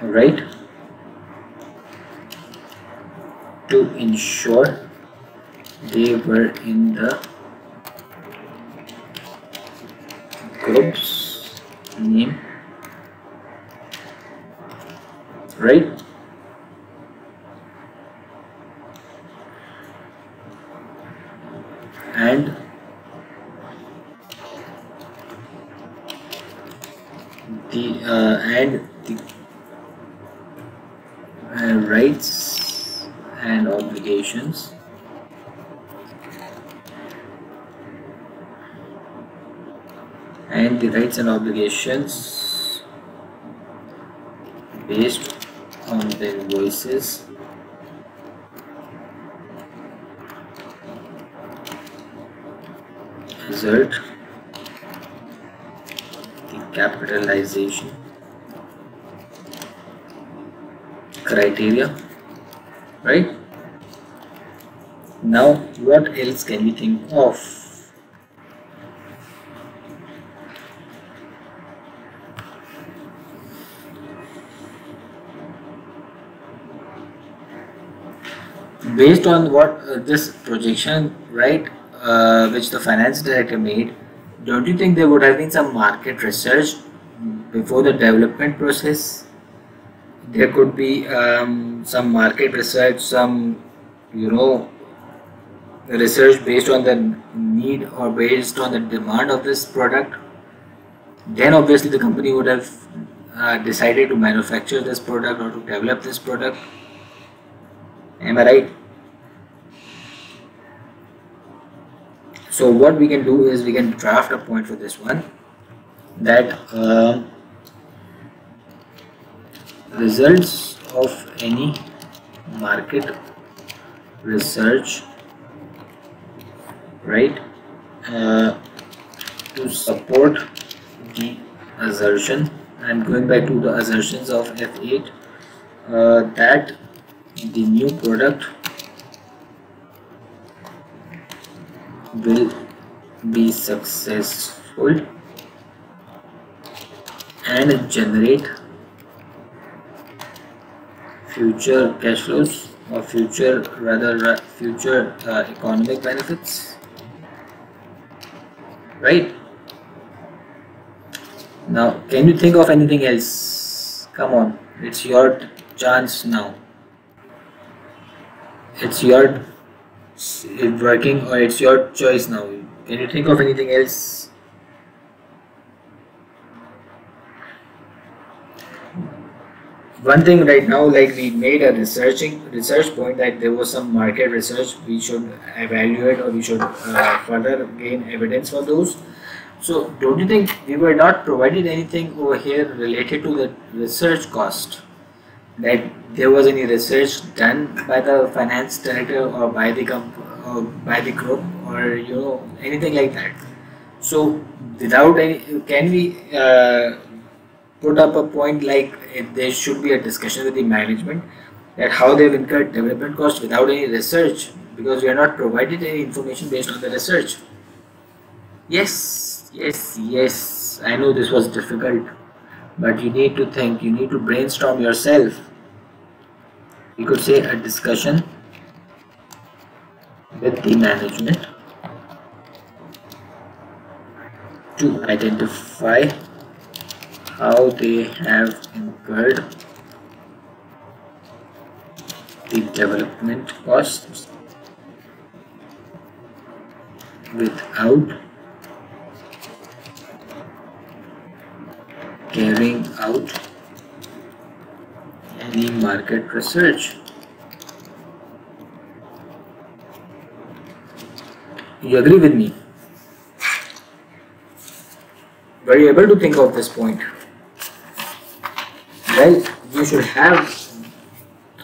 right to ensure they were in the group's name right and the uh, and the uh, rights and obligations. And the rights and obligations based on the invoices result. The capitalization criteria right? Now what else can we think of? Based on what uh, this projection right uh, which the finance director made, don't you think there would have been some market research before the development process? There could be um, some market research, some, you know, research based on the need or based on the demand of this product. Then obviously the company would have uh, decided to manufacture this product or to develop this product. Am I right? So what we can do is we can draft a point for this one that uh, results of any market research right uh, to support the assertion. I'm going back to the assertions of F8 uh, that the new product will be successful and generate future cash flows or future rather future uh, economic benefits. Right? Now can you think of anything else? Come on. It's your chance now. It's your it working or it's your choice now. Can you think of anything else? One thing right now like we made a researching research point that there was some market research we should evaluate or we should uh, further gain evidence for those. So don't you think we were not provided anything over here related to the research cost that there was any research done by the finance director or by the comp or by the group or you know anything like that. So without any can we uh, put up a point like there should be a discussion with the management that how they've incurred development costs without any research because we are not provided any information based on the research? Yes yes yes. I know this was difficult but you need to think you need to brainstorm yourself you could say a discussion with the management to identify how they have incurred the development costs without carrying out any market research. You agree with me? Were you able to think of this point? Well, you should have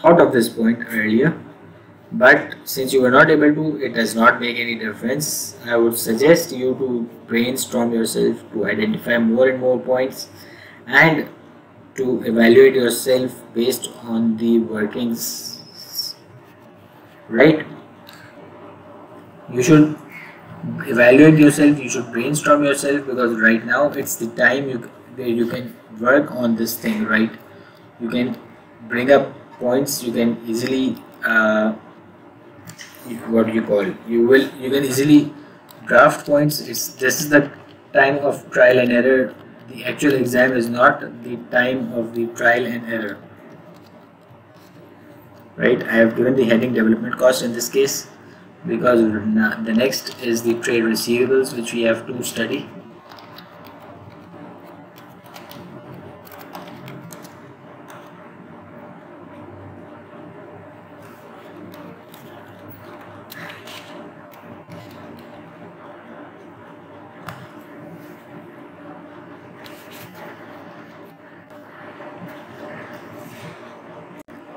thought of this point earlier but since you were not able to it does not make any difference i would suggest you to brainstorm yourself to identify more and more points and to evaluate yourself based on the workings right? You should evaluate yourself you should brainstorm yourself because right now it's the time you where you can work on this thing right? You can bring up points you can easily uh, what you call you will you can easily draft points. It's this is the time of trial and error the actual exam is not the time of the trial and error. Right? I have given the heading development cost in this case because the next is the trade receivables which we have to study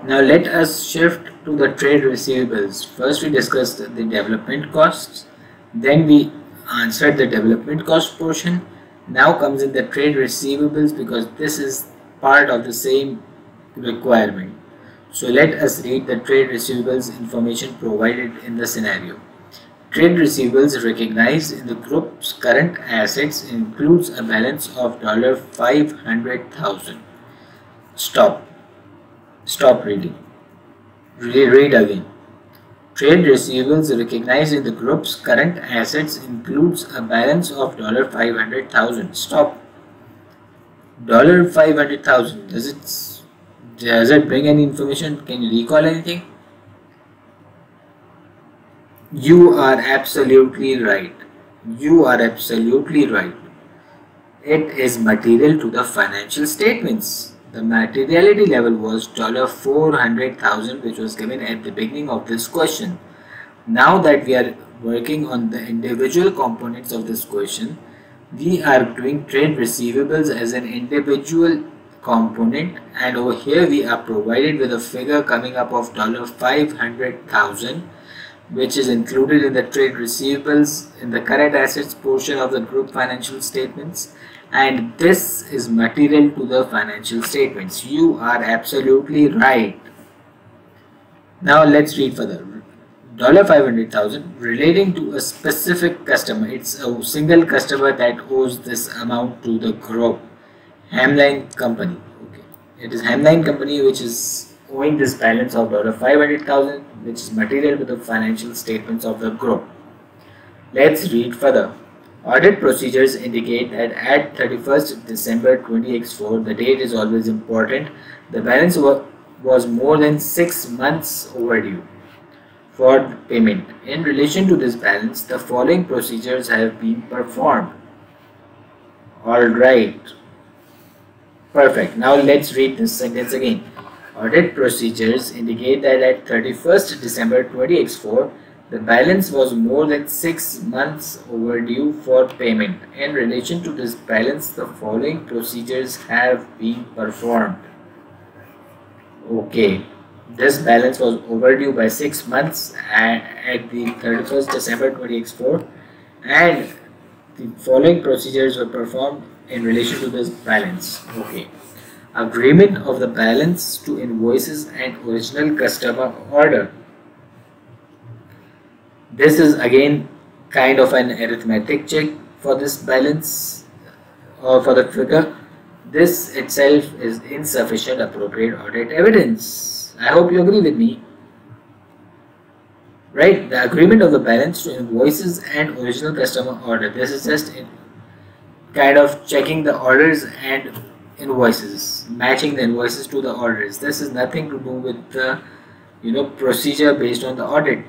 Now let us shift to the trade receivables. First we discussed the development costs, then we answered the development cost portion. Now comes in the trade receivables because this is part of the same requirement. So let us read the trade receivables information provided in the scenario. Trade receivables recognized in the group's current assets includes a balance of $500,000. Stop. Stop reading. read again. Trade receivables recognized in the group's current assets includes a balance of $500,000. Stop. 500,000. Does it does it bring any information? Can you recall anything? You are absolutely right. You are absolutely right. It is material to the financial statements. The materiality level was 400,000 which was given at the beginning of this question. Now that we are working on the individual components of this question, we are doing trade receivables as an individual component and over here we are provided with a figure coming up of 500,000 which is included in the trade receivables in the current assets portion of the group financial statements and this is material to the financial statements. You are absolutely right. Now let's read further. Dollar five hundred thousand relating to a specific customer. It's a single customer that owes this amount to the group. Hamline Company. Okay, it is Hamline Company which is owing this balance of dollar five hundred thousand, which is material to the financial statements of the group. Let's read further. Audit procedures indicate that at 31st December 20x4, the date is always important, the balance was more than 6 months overdue for payment. In relation to this balance, the following procedures have been performed. Alright. Perfect. Now let's read this sentence again. Audit procedures indicate that at 31st December 20x4, the balance was more than 6 months overdue for payment. In relation to this balance, the following procedures have been performed. Okay, this balance was overdue by 6 months at, the 31st December 20x4 and the following procedures were performed in relation to this balance. Okay. Agreement of the balance to invoices and original customer order this is again kind of an arithmetic check for this balance uh, or for the figure. This itself is insufficient appropriate audit evidence. I hope you agree with me. Right, the agreement of the balance to invoices and original customer order. This is just kind of checking the orders and invoices matching the invoices to the orders this is nothing to do with the you know procedure based on the audit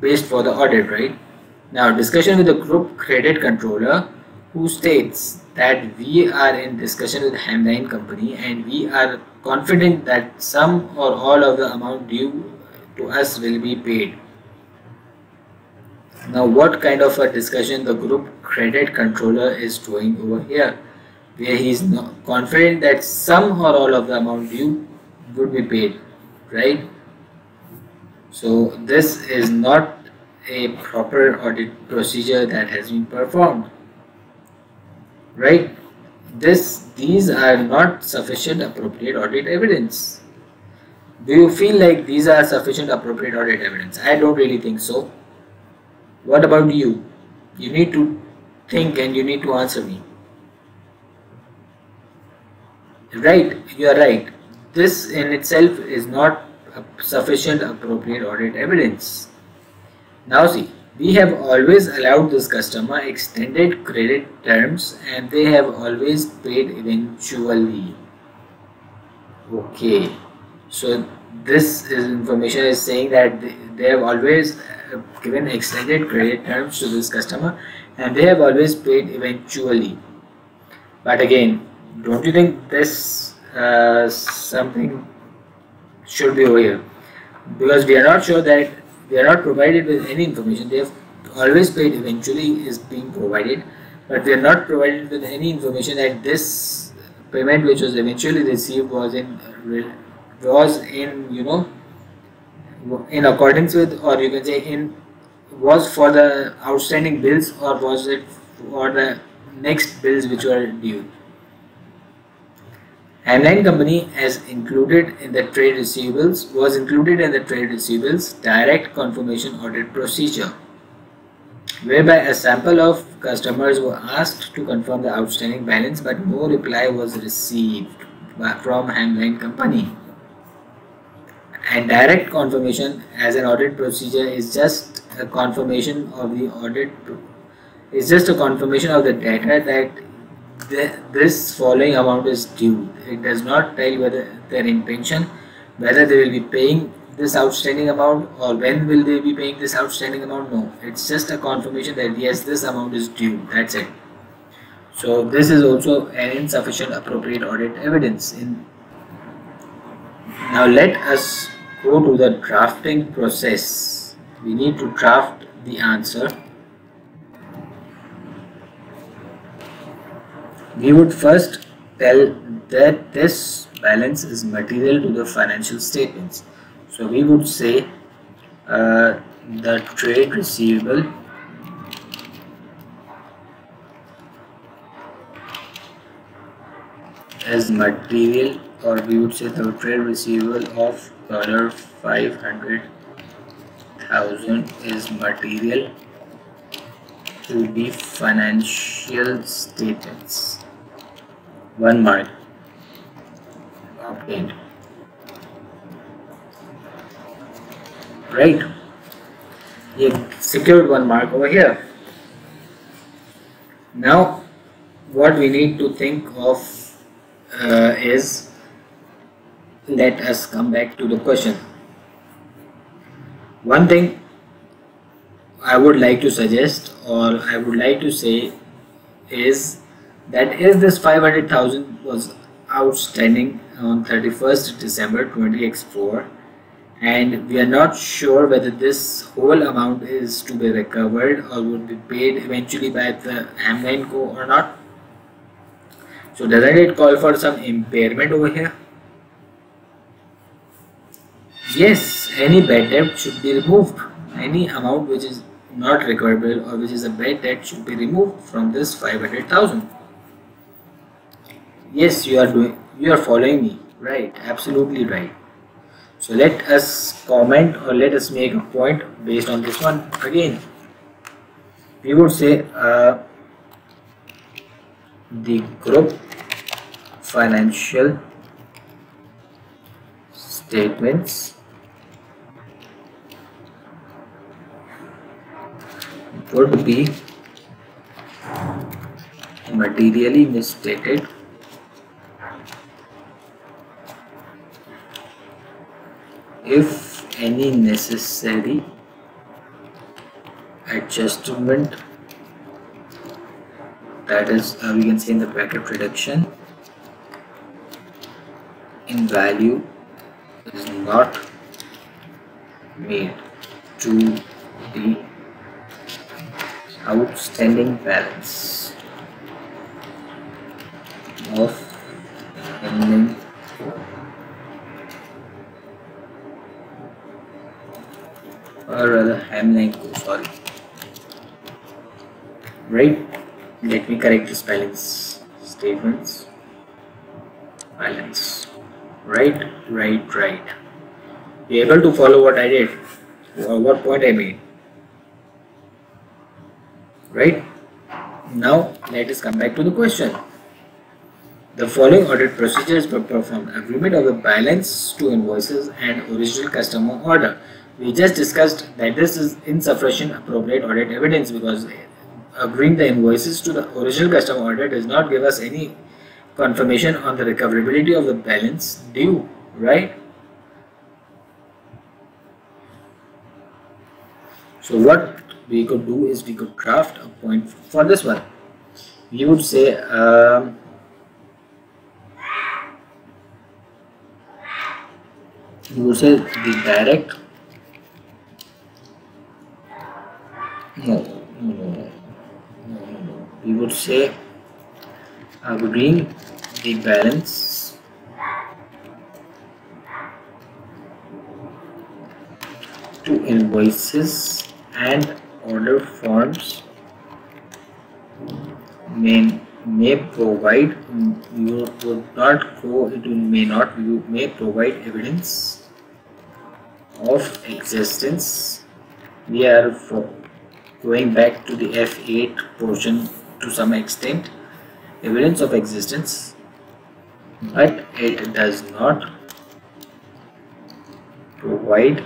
based for the audit right? Now discussion with the group credit controller who states that we are in discussion with Hemline company and we are confident that some or all of the amount due to us will be paid. Now what kind of a discussion the group credit controller is doing over here where he is confident that some or all of the amount due would be paid right so this is not a proper audit procedure that has been performed right this these are not sufficient appropriate audit evidence do you feel like these are sufficient appropriate audit evidence i don't really think so what about you? You need to think and you need to answer me. Right, you are right. This in itself is not sufficient appropriate audit evidence. Now see, we have always allowed this customer extended credit terms and they have always paid eventually. Okay, so this is information is saying that they, have always given extended credit terms to this customer and they have always paid eventually but again don't you think this uh, something should be over here. Because we are not sure that we are not provided with any information. They have always paid eventually is being provided but we are not provided with any information that this payment which was eventually received was in was in you know in accordance with or you can say in was for the outstanding bills or was it for the next bills which were due Hemline company as included in the trade receivables was included in the trade receivables direct confirmation audit procedure whereby a sample of customers were asked to confirm the outstanding balance but no reply was received from Hemline company. And direct confirmation as an audit procedure is just a confirmation of the audit is just a confirmation of the data that this following amount is due. It does not tell whether their intention whether they will be paying this outstanding amount or when will they be paying this outstanding amount no. It's just a confirmation that yes this amount is due. That's it. So this is also an insufficient appropriate audit evidence in. Now let us go to the drafting process. We need to draft the answer we would first tell that this balance is material to the financial statements. So we would say uh, the trade receivable is material or we would say the trade receivable of dollar five hundred thousand is material to the financial statements one mark obtained right you secured one mark over here. Now what we need to think of uh, is let us come back to the question. One thing I would like to suggest or I would like to say is that if this 500,000 was outstanding on 31st December 20x4 and we are not sure whether this whole amount is to be recovered or would be paid eventually by the Hemline Co or not. So doesn't it call for some impairment over here? Yes, any bad debt should be removed. Any amount which is not recoverable or which is a bad debt should be removed from this 500,000. Yes, you are doing, you are following me, right? Absolutely right. So let us comment or let us make a point based on this one again. We would say uh, the group financial statements would be materially misstated if any necessary adjustment that is uh, we can say in the bracket reduction in value is not made to the outstanding balance of ending or rather Hamline sorry. Right? Let me correct the spellings. Statements balance right right right. You able to follow what I did. Or what point I made. Right? Now let us come back to the question. The following audit procedures were performed. Agreement of the balance to invoices and original customer order we just discussed that this is insufficient appropriate audit evidence because agreeing the invoices to the original customer order does not give us any confirmation on the recoverability of the balance due, right? So what we could do is we could craft a point for this one. We would say um, we would say the direct no no no no we would say agreeing the balance? To invoices and order forms may may provide you would not go into may not you may provide evidence of existence. We are for going back to the f8 portion to some extent. Evidence of existence but it does not provide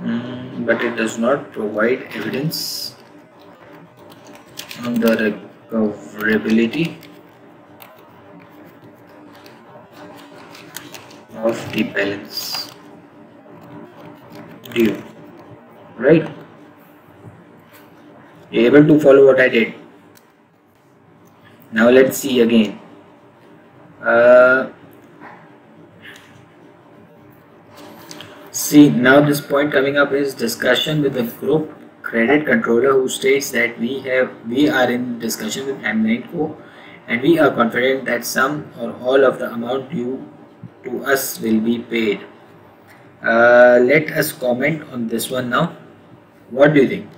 mm, but it does not provide evidence on the recoverability of the balance. Due right? Able to follow what I did. Now let's see again. Uh, see now this point coming up is discussion with the group credit controller who states that we have we are in discussion with Hamline Co. And we are confident that some or all of the amount due to us will be paid uh, let us comment on this one now what do you think?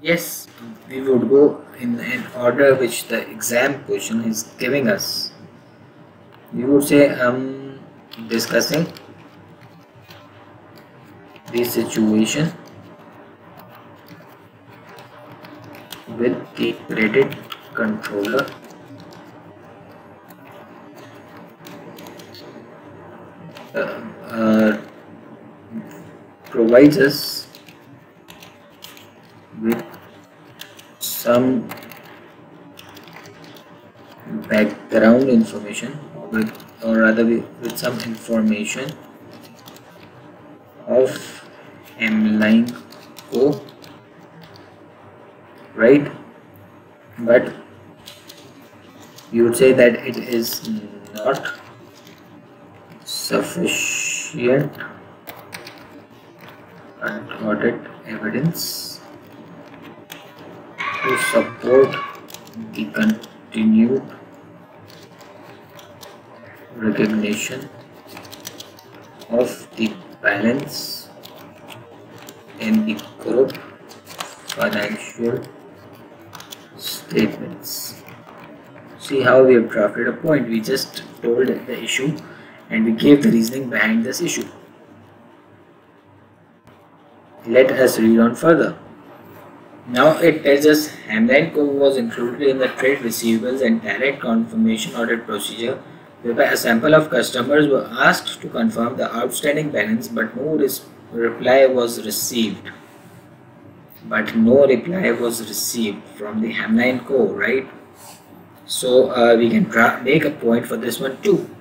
Yes, we would go in an order which the exam question is giving us. We would say um discussing the situation with the credit controller provides us hmm, with some background information with or rather with some information of Hamline Co right? But you would say that it is not sufficient audit evidence to support the continued recognition of the balance in the group financial statements. See how we have drafted a point. We just told the issue and we gave the reasoning behind this issue. Let us read on further. Now it tells us Hamline Co. was included in the trade receivables and direct confirmation audit procedure whereby a sample of customers were asked to confirm the outstanding balance but no reply was received. But no reply was received from the Hamline Co. right? so uh, we can make a point for this one too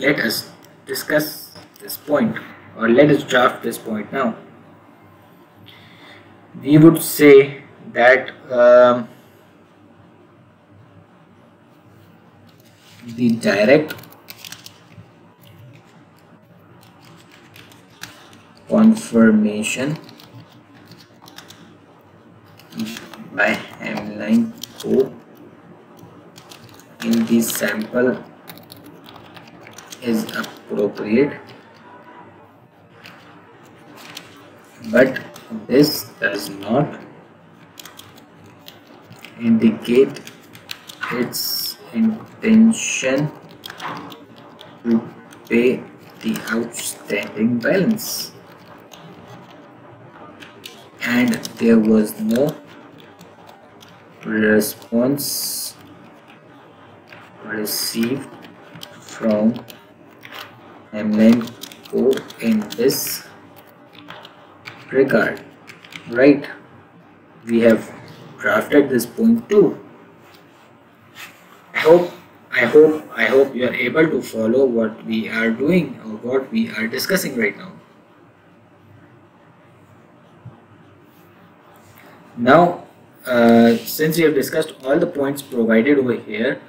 let us discuss this point or let us draft this point now. We would say that um, the direct confirmation by Hamline Co in the sample is appropriate. But this does not indicate its intention to pay the outstanding balance. And there was no response received from Hamline Co in this regard. Right. We have drafted this point too. I hope I hope I hope you are able to follow what we are doing or what we are discussing right now. Now uh, since we have discussed all the points provided over here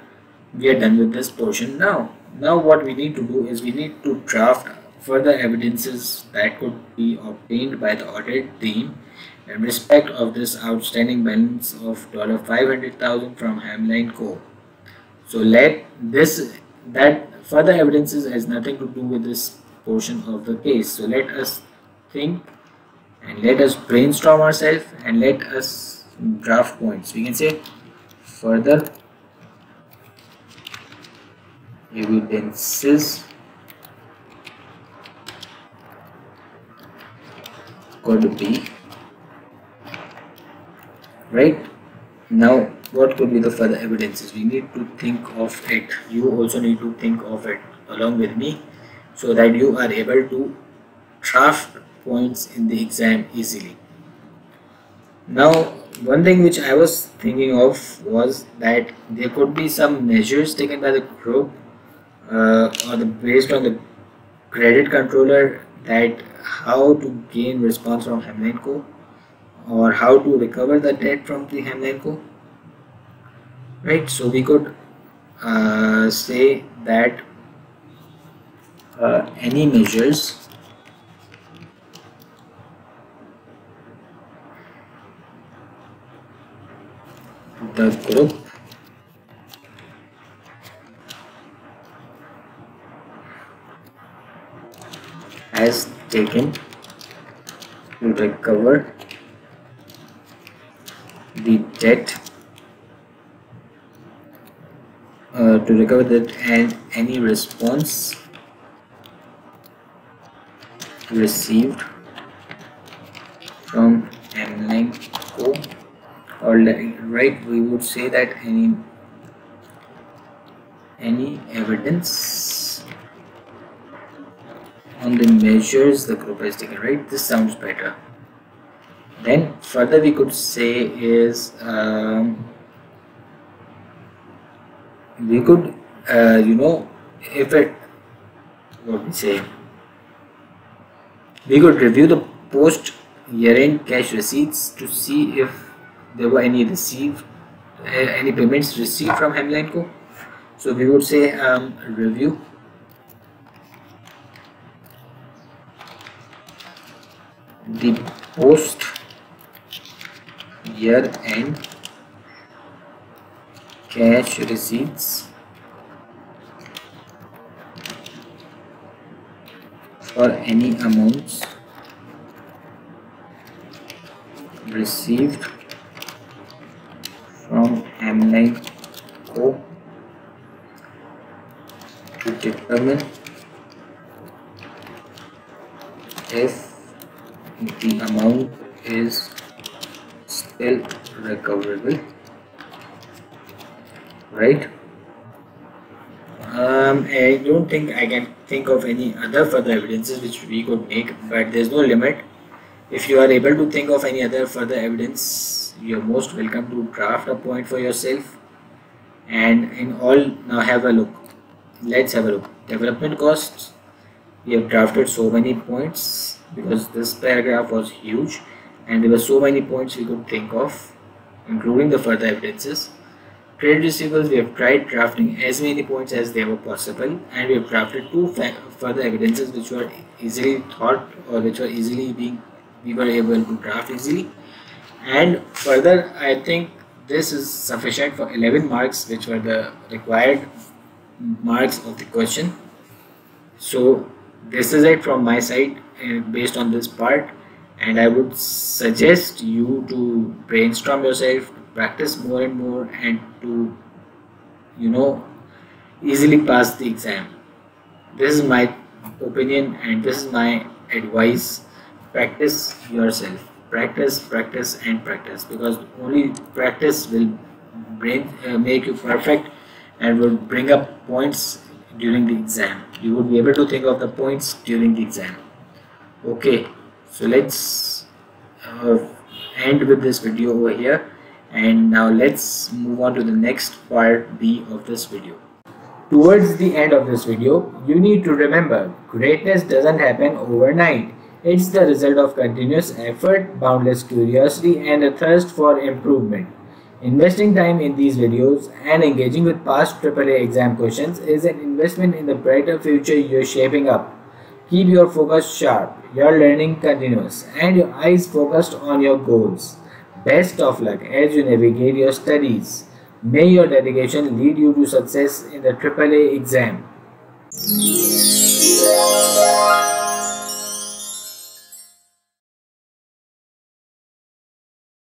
we are done with this portion now now what we need to do is we need to draft further evidences that could be obtained by the audit team in respect of this outstanding balance of 500,000 from Hamline Co. So let this that further evidences has nothing to do with this portion of the case. So let us think and let us brainstorm ourselves and let us draft points. We can say further evidences could be right? Now what could be the further evidences? We need to think of it. You also need to think of it along with me so that you are able to draft points in the exam easily. Now one thing which I was thinking of was that there could be some measures taken by the group uh, or the based on the credit controller that how to gain response from Hamline Co? Or how to recover the debt from the Hamline right so we could uh, say that uh, any measures the group has taken to recover the debt uh, to recover that and any response received from Hamline Co or right we would say that any any evidence on the measures the group has taken right? This sounds better. Then further we could say is um, we could uh, you know if it what we say we could review the post year-end cash receipts to see if there were any received uh, any payments received from Hamline Co. So we would say um, review the post year end cash receipts. For any amounts received from Hamline Co to determine think I can think of any other further evidences which we could make but there's no limit. If you are able to think of any other further evidence you're most welcome to draft a point for yourself and in all now have a look. Let's have a look. Development costs. We have drafted so many points because this paragraph was huge and there were so many points we could think of including the further evidences trade receivables we have tried drafting as many points as they were possible and we have drafted two further evidences which were easily thought or which were easily being we were able to draft easily. And further I think this is sufficient for 11 marks which were the required marks of the question. So this is it from my side uh, based on this part. And I would suggest you to brainstorm yourself practice more and more and to you know easily pass the exam. This is my opinion and this is my advice. Practice yourself. Practice practice and practice. Because only practice will bring uh, make you perfect and will bring up points during the exam. You would be able to think of the points during the exam. Okay. So let's uh, end with this video over here and now let's move on to the next part B of this video towards the end of this video you need to remember greatness doesn't happen overnight it's the result of continuous effort, boundless curiosity, and a thirst for improvement. Investing time in these videos and engaging with past AAA exam questions is an investment in the brighter future you're shaping up. Keep your focus sharp, your learning continuous, and your eyes focused on your goals. Best of luck as you navigate your studies. May your dedication lead you to success in the AAA exam.